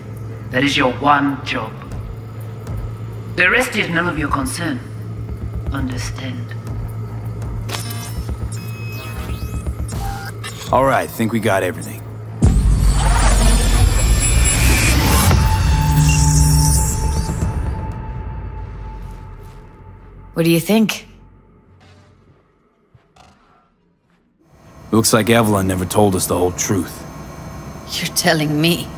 That is your one job. The rest is none of your concern. Understand? All right, think we got everything. What do you think? Looks like Evelyn never told us the whole truth. You're telling me.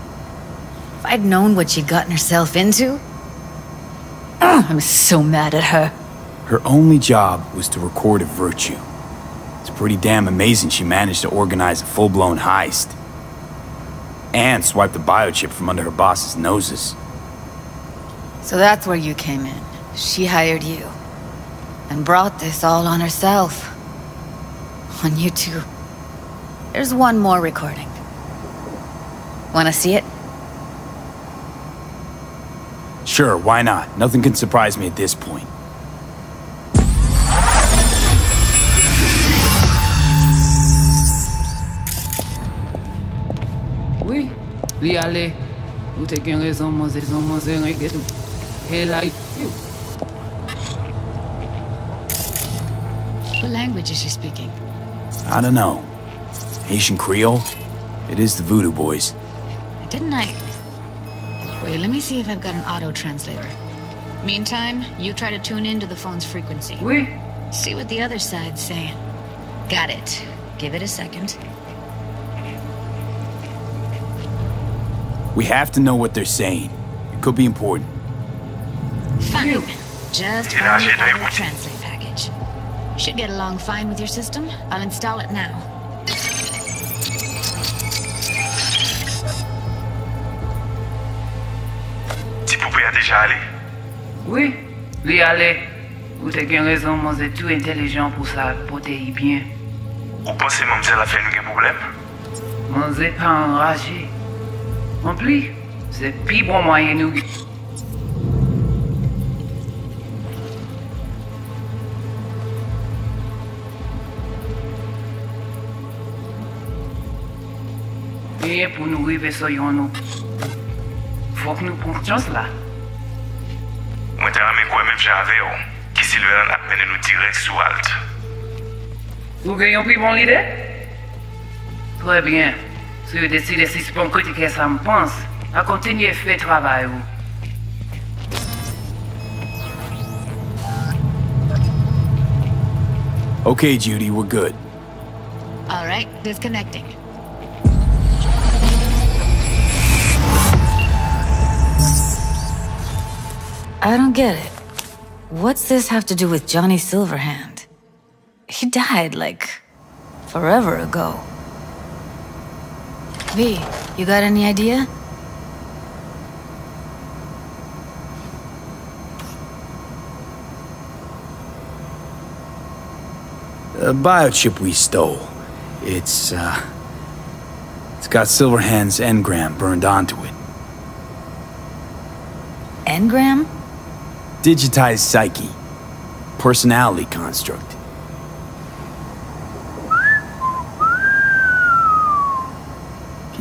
If I'd known what she'd gotten herself into. Ugh, I'm so mad at her. Her only job was to record a virtue. It's pretty damn amazing she managed to organize a full-blown heist. And swipe the biochip from under her boss's noses. So that's where you came in. She hired you. And brought this all on herself. On you two. There's one more recording. Wanna see it? Sure, why not? Nothing can surprise me at this point. Li ale. Ou te gen rezon mose, rezon mose, yon get Hey, like you. What language is she speaking? I don't know. Haitian Creole? It is the Voodoo Boys. Didn't I? Wait, let me see if I've got an auto translator. Meantime, you try to tune into the phone's frequency. Oui. See what the other side's saying. Got it. Give it a second. We have to know what they're saying. It could be important. Fine. Just Yeah, find the shit, I auto translate package. Should get along fine with your system. I'll install it now. Ti poupée a déjà allé. Oui, li ale. Ou te gen rezon mose tout intelligent pour ça, pour te y bien. Ou pensez mamzelle a fait nous gen problème? Mose pas enragé. Rempli. C'est pis bon moyen, nous. Et pour nous arriver, soyons nous. Faut que nous prenions chance là. Moi, t'as ramené quoi, même j'avais, qui s'est levé à nous direct sous halte. Vous gagnez pris bon l'idée? Très bien. Si vous décidez si c'est bon critiquer ça à continuer à faire travail. Okay, Judy, we're good. All right, disconnecting. I don't get it. What's this have to do with Johnny Silverhand? He died, like, forever ago. V, you got any idea? The biochip we stole. It's, uh. It's got Silverhand's engram burned onto it. Engram? Digitized psyche. Personality construct.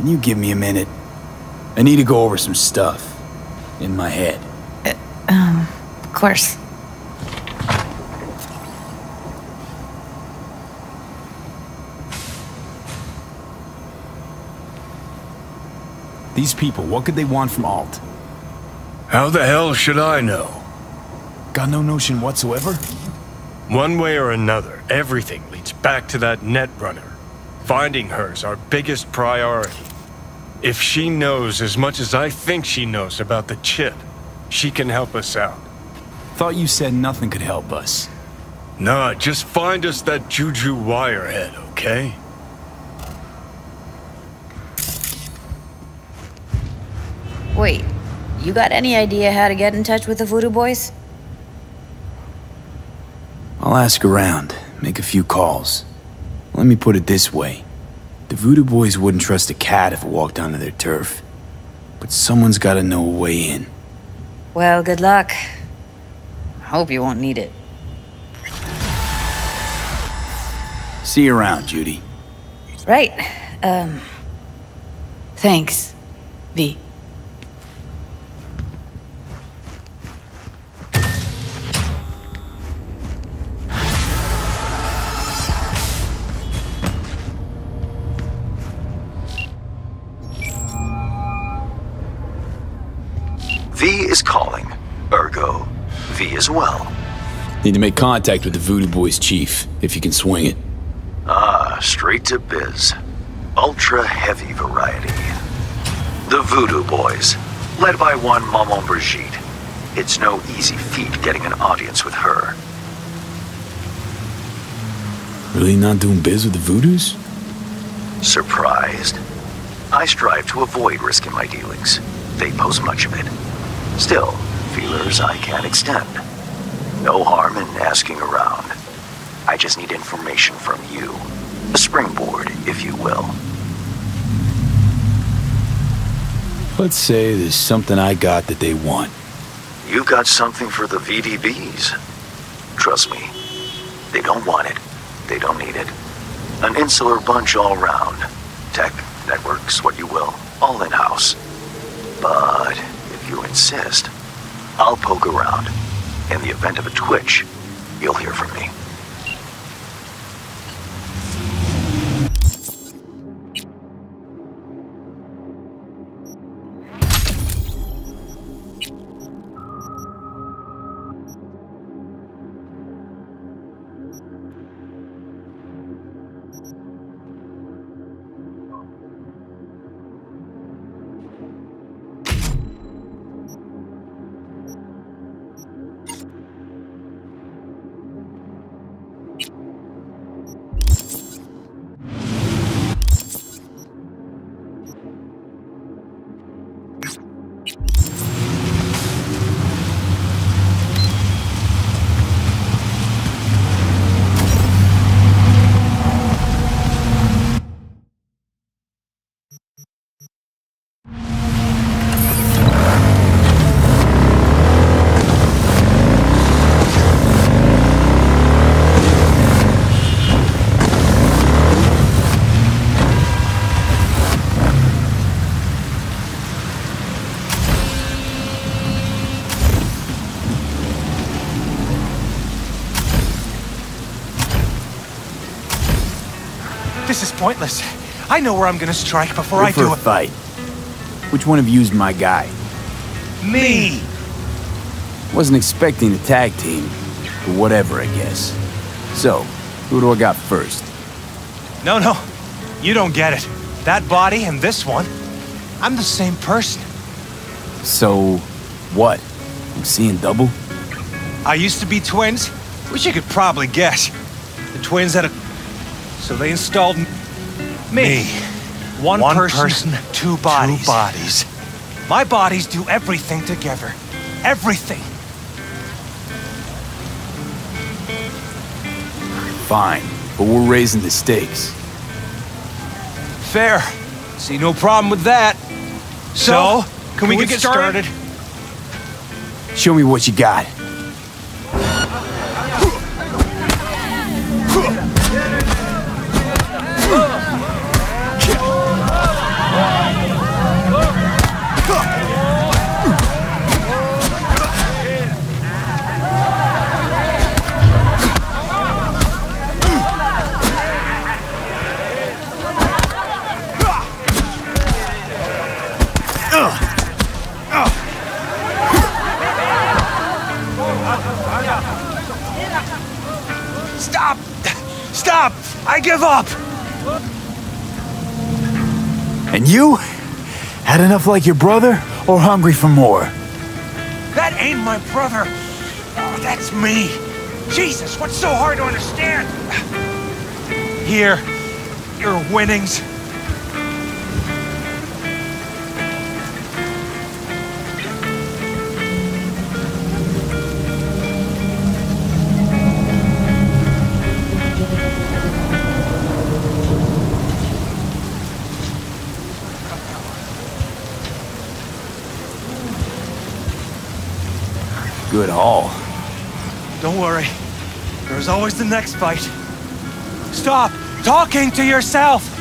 Can you give me a minute? I need to go over some stuff. In my head. Um, of course. These people, what could they want from Alt? How the hell should I know? Got no notion whatsoever? One way or another, everything leads back to that netrunner. Finding her's our biggest priority. If she knows as much as I think she knows about the chip, she can help us out. Thought you said nothing could help us. Nah, just find us that Juju Wirehead, okay? Wait, you got any idea how to get in touch with the Voodoo Boys? I'll ask around, make a few calls. Let me put it this way. The Voodoo Boys wouldn't trust a cat if it walked onto their turf. But someone's gotta know a way in. Well, good luck. I hope you won't need it. See you around, Judy. Right. Um. Thanks, V. V Need to make contact with the Voodoo Boys chief, if you can swing it. Ah, straight to biz. Ultra heavy variety. The Voodoo Boys, led by one Maman Brigitte. It's no easy feat getting an audience with her. Really not doing biz with the Voodoos? Surprised? I strive to avoid risking my dealings. They pose much of it. Still, feelers I can extend. No harm in asking around. I just need information from you. A springboard, if you will. Let's say there's something I got that they want. You got something for the VDBs. Trust me, they don't want it. They don't need it. An insular bunch all round. Tech, networks, what you will, all in-house. But if you insist, I'll poke around. In the event of a twitch, you'll hear from me. Pointless. I know where I'm gonna strike before Good I for do a it. fight. Which one of you's my guy? Me! Wasn't expecting a tag team, but whatever, I guess. So, who do I got first? No, no. You don't get it. That body and this one, I'm the same person. So, what? I'm seeing double? I used to be twins, which you could probably guess. The twins had a. So they installed m- me. One, One person, person, two bodies. two bodies. My bodies do everything together. Everything. Fine, but we're raising the stakes. Fair. See no problem with that. So, can, we, get, started? Show me what you got. I give up! And you? Had enough like your brother, or hungry for more? That ain't my brother. Oh, that's me. Jesus, what's so hard to understand? Here, your winnings. Good haul. Don't worry. There's always the next fight. Stop talking to yourself!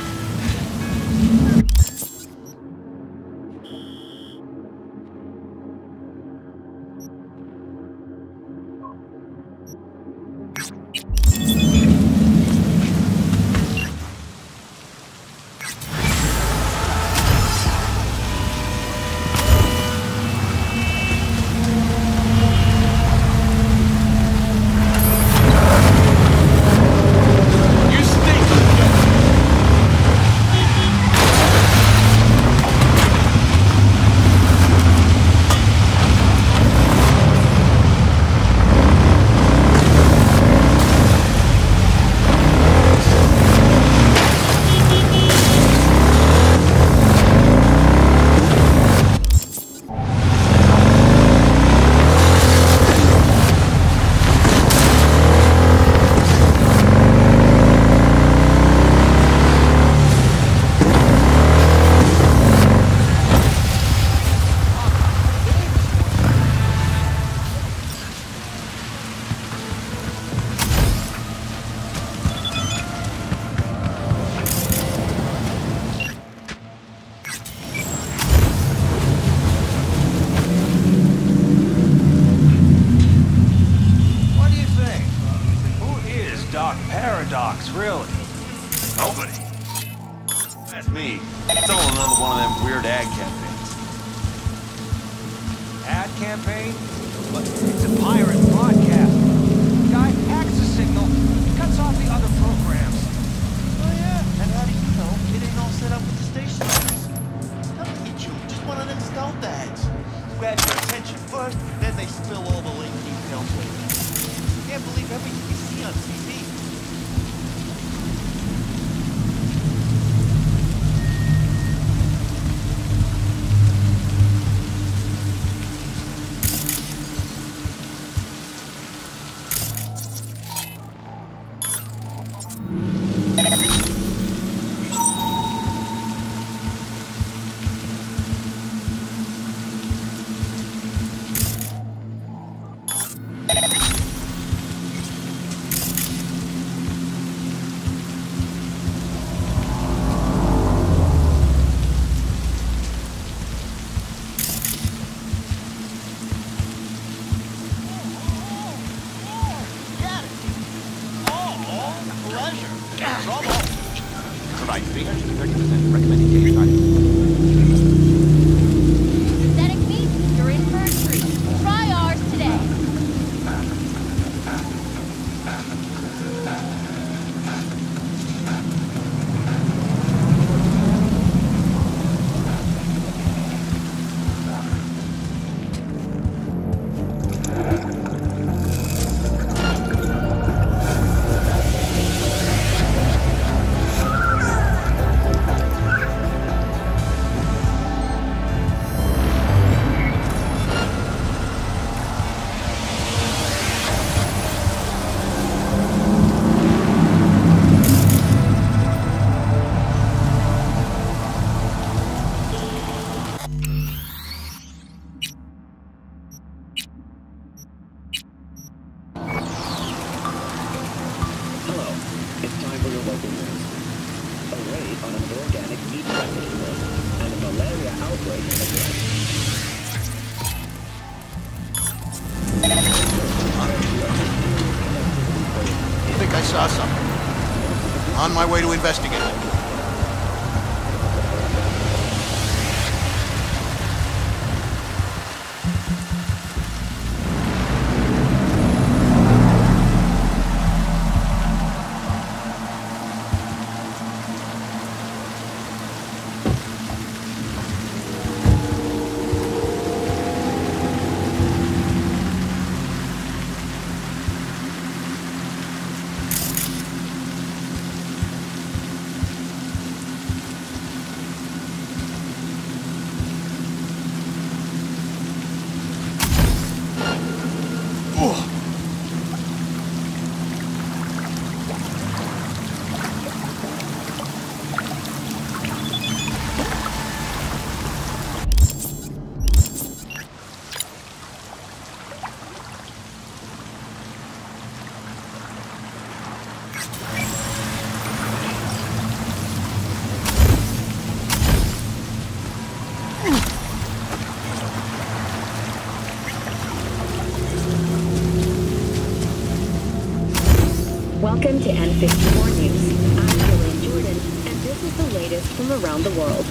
Welcome to N54 News. I'm Gillean Jordan, and this is the latest from around the world.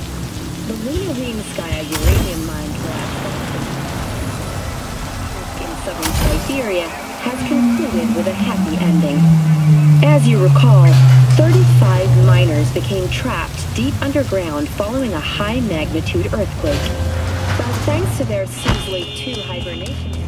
The Lena Rimskaya uranium mine collapse in southern Siberia has concluded with a happy ending. As you recall, 35 miners became trapped deep underground following a high magnitude earthquake. But thanks to their Sizzly 2 hibernation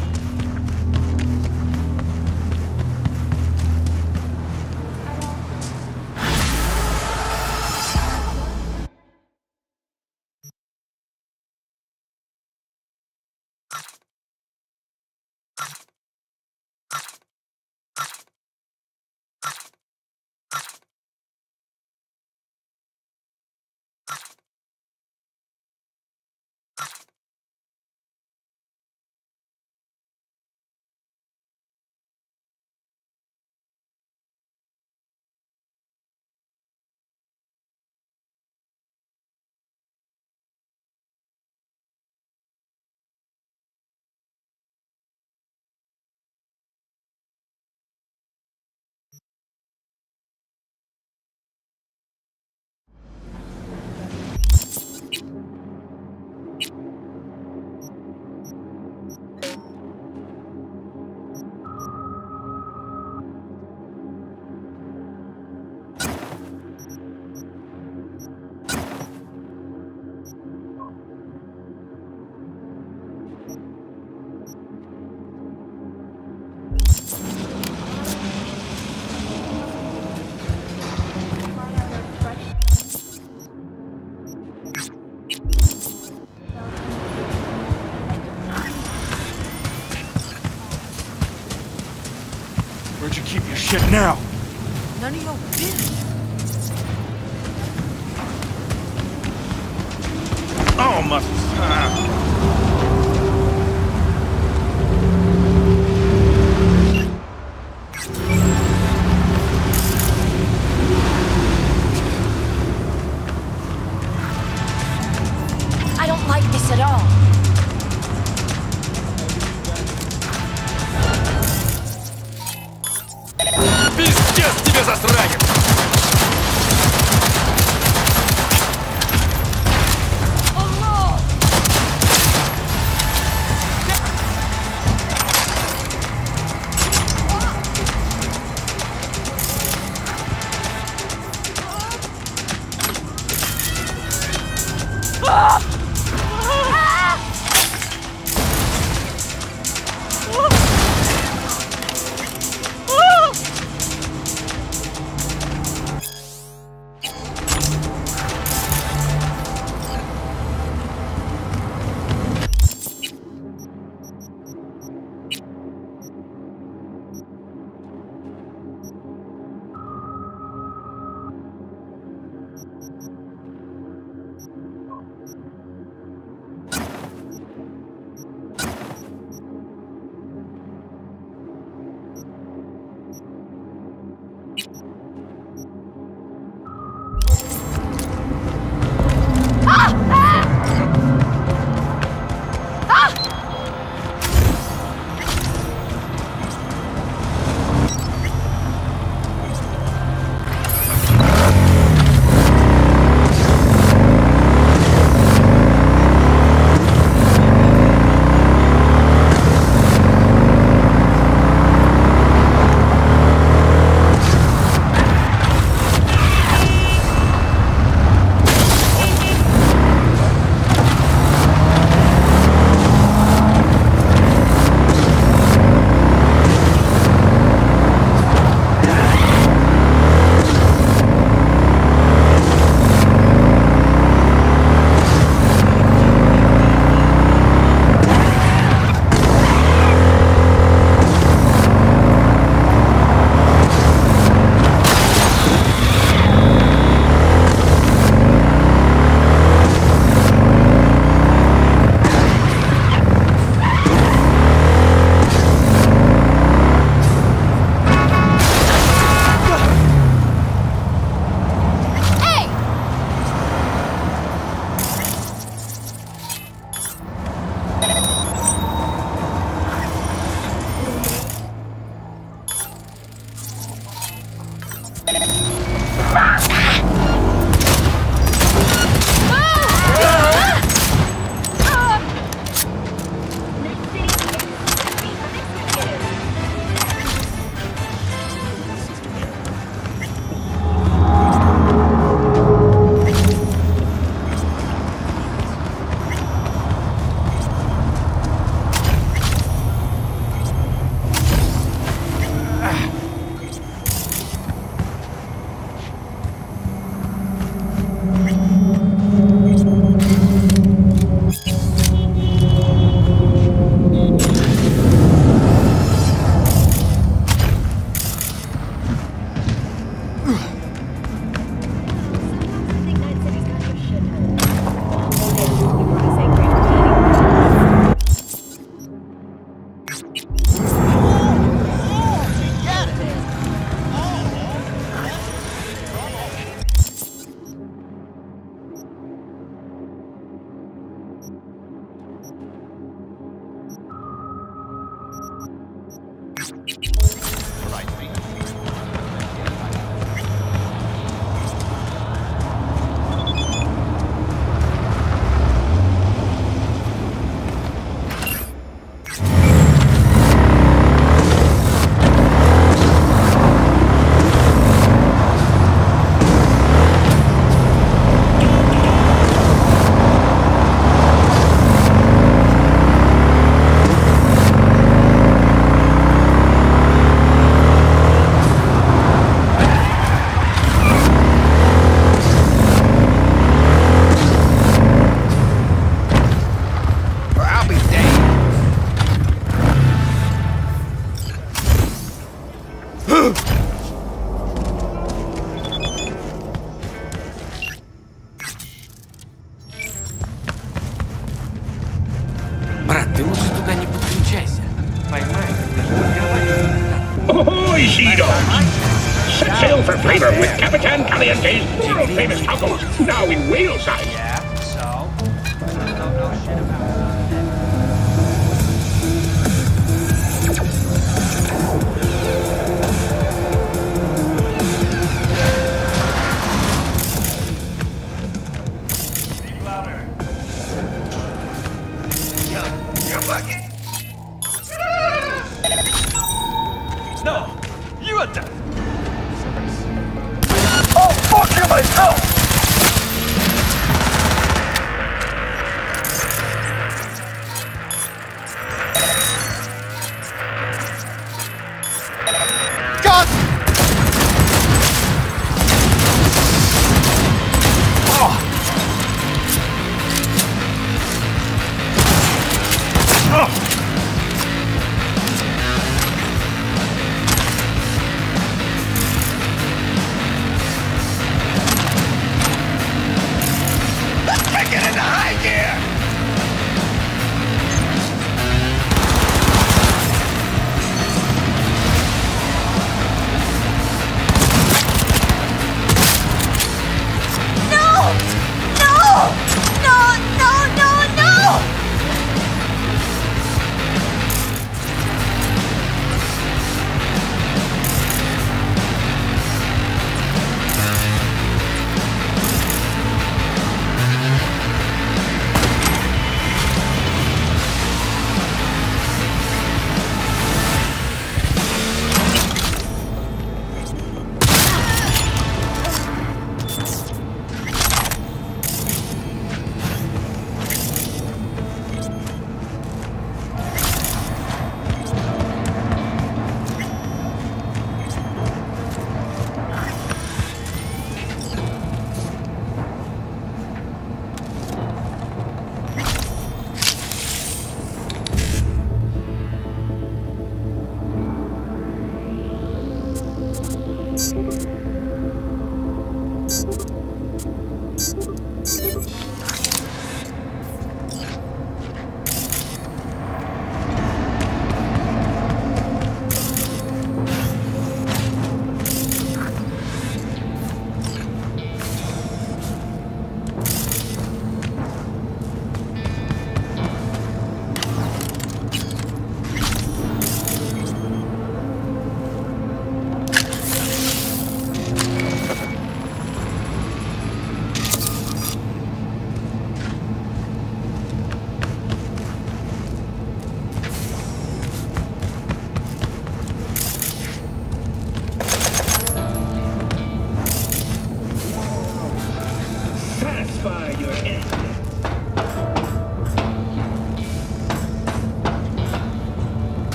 now? None of your business. Oh, my... Capitan Caliente's world famous tacos, now in whale size.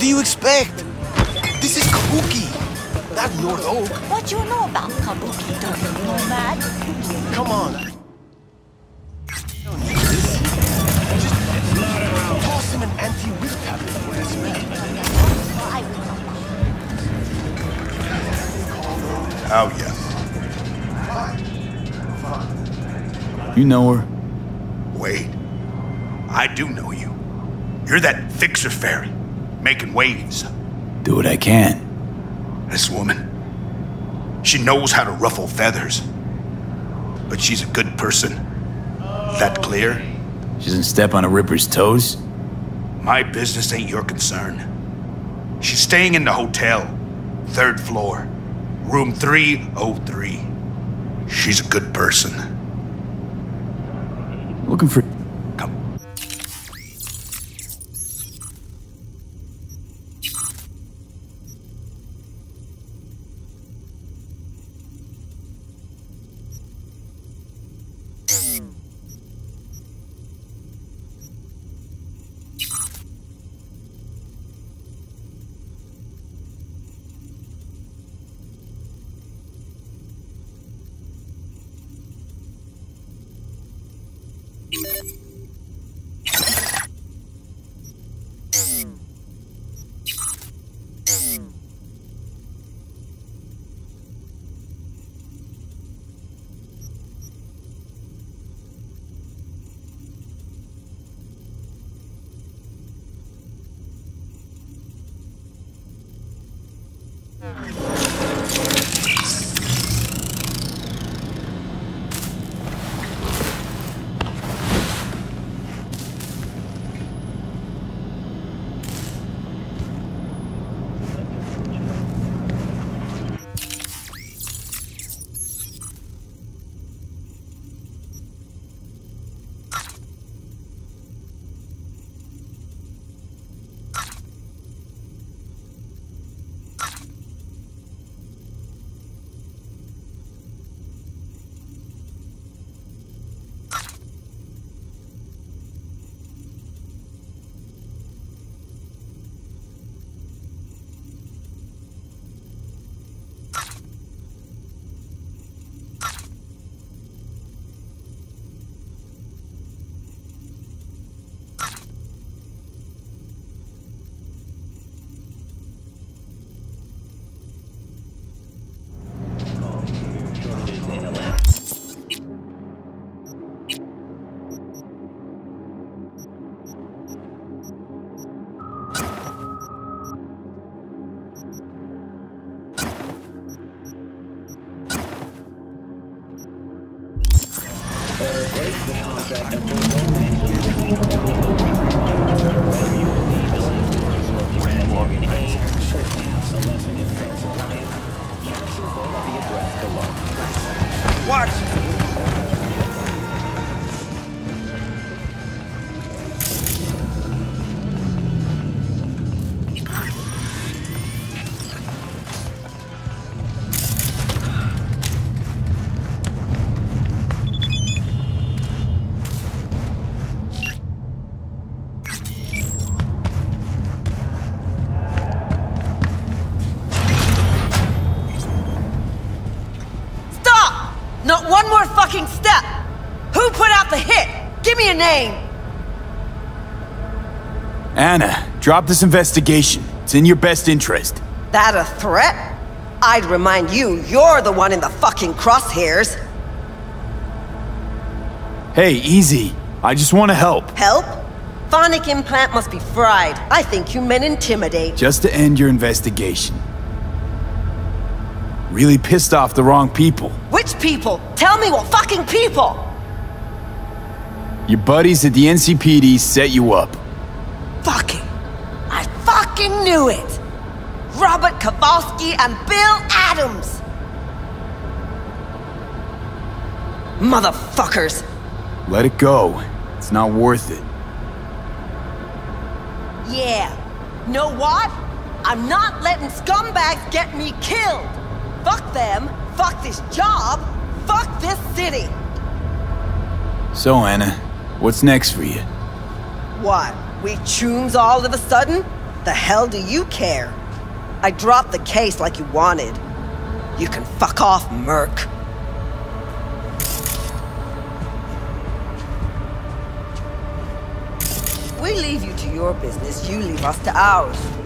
What do you expect? This is Kabuki, not North Oak. What do you know about Kabuki, Dr. Nomad? Come on. Don't need this. Just toss him an anti-whiff tablet for his. Oh, yeah. You know her? Wait. I do know you. You're that fixer fairy, making waves. Do what I can. This woman, she knows how to ruffle feathers. But she's a good person. That clear? She doesn't step on a Ripper's toes? My business ain't your concern. She's staying in the hotel, third floor, room 303. She's a good person. Looking for. Name! Anna, drop this investigation. It's in your best interest. That a threat? I'd remind you, you're the one in the fucking crosshairs. Hey, easy. I just want to help. Help? Phonic implant must be fried. I think you men intimidate. Just to end your investigation. Really pissed off the wrong people. Which people? Tell me what fucking people! Your buddies at the NCPD set you up. Fucking. I fucking knew it! Robert Kowalski and Bill Adams! Motherfuckers! Let it go. It's not worth it. Yeah. Know what? I'm not letting scumbags get me killed! Fuck them, fuck this job, fuck this city! So, Anna, what's next for you? What? We chooms all of a sudden? The hell do you care? I dropped the case like you wanted. You can fuck off, Merc. We leave you to your business, you leave us to ours.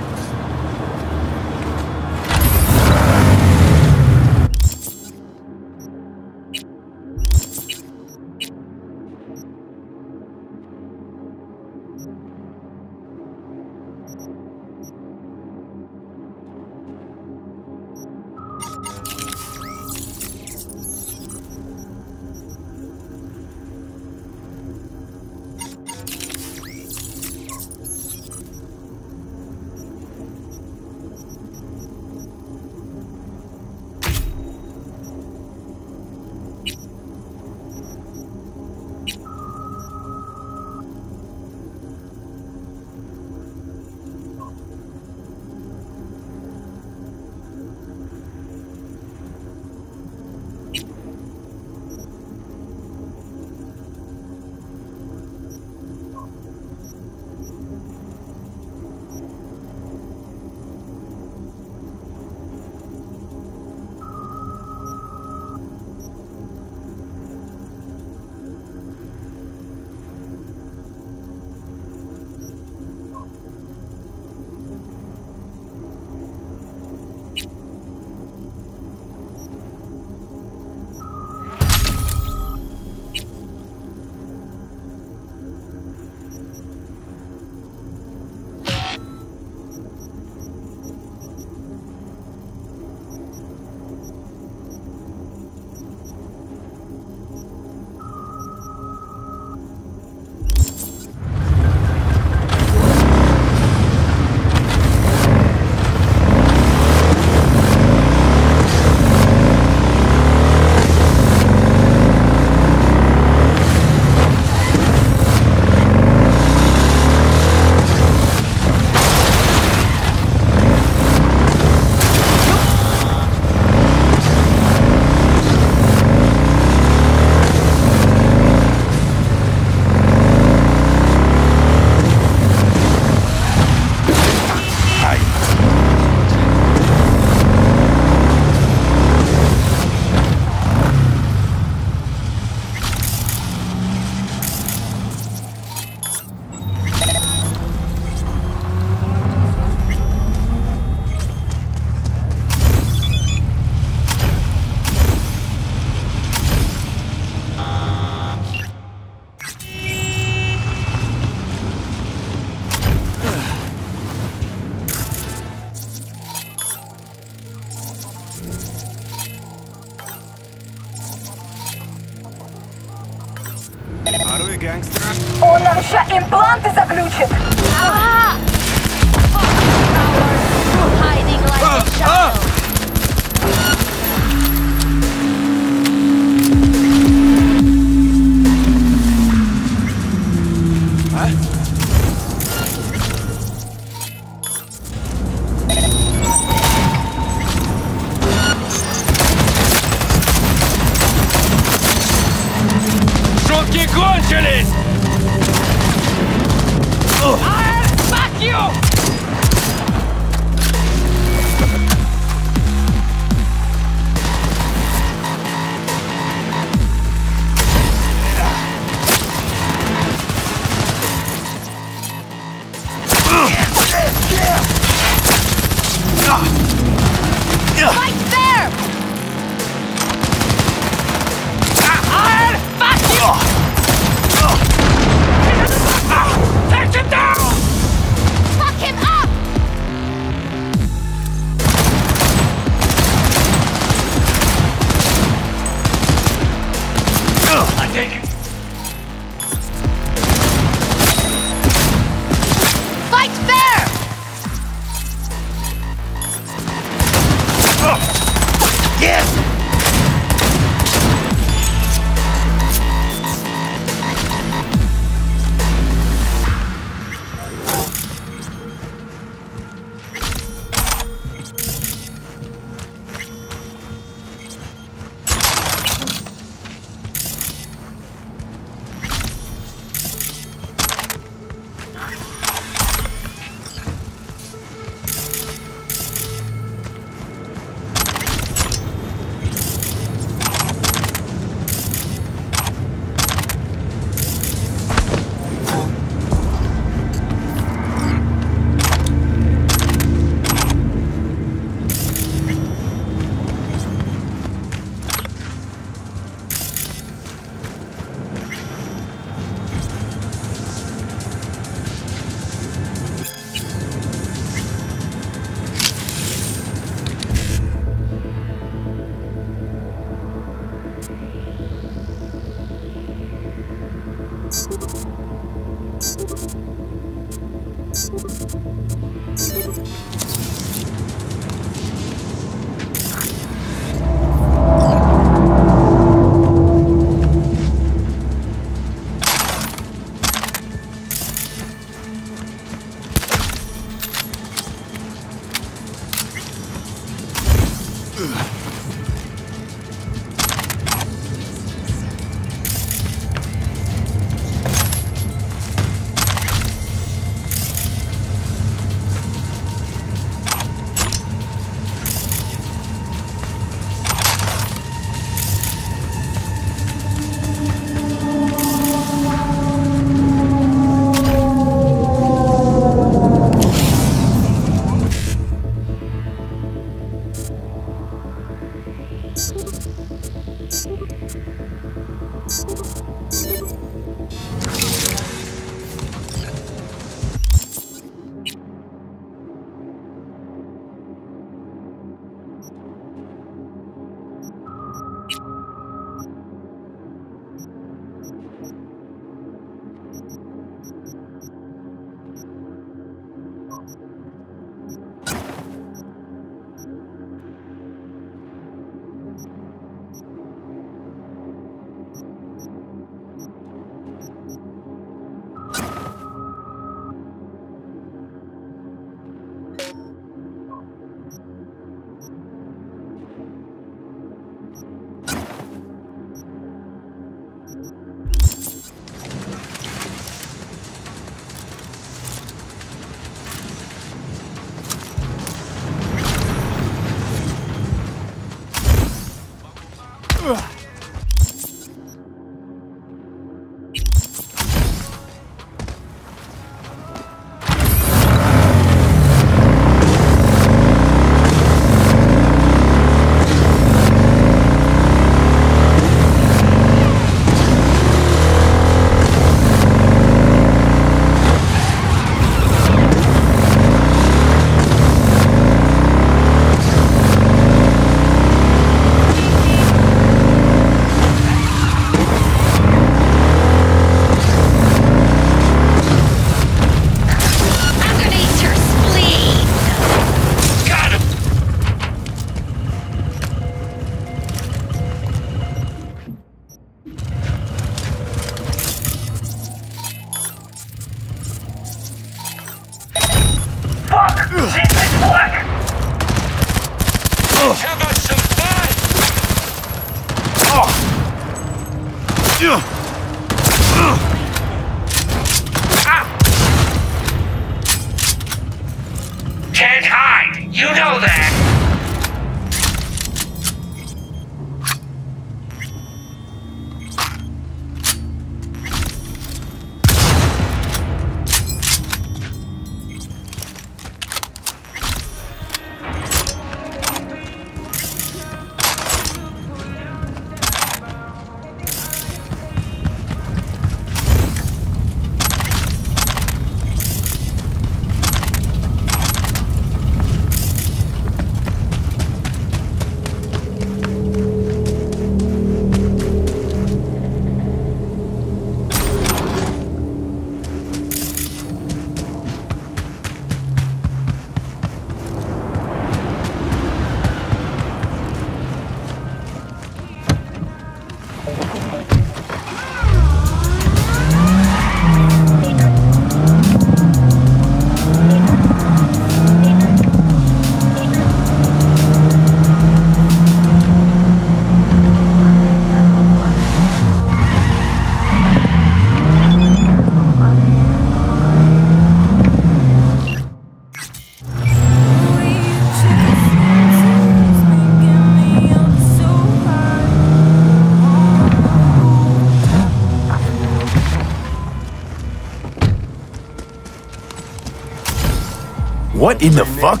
In the fuck?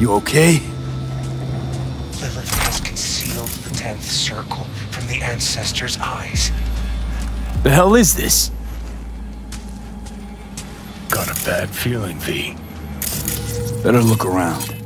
You okay? Lilith has concealed the tenth circle from the ancestors' eyes. The hell is this? Got a bad feeling, V. Better look around.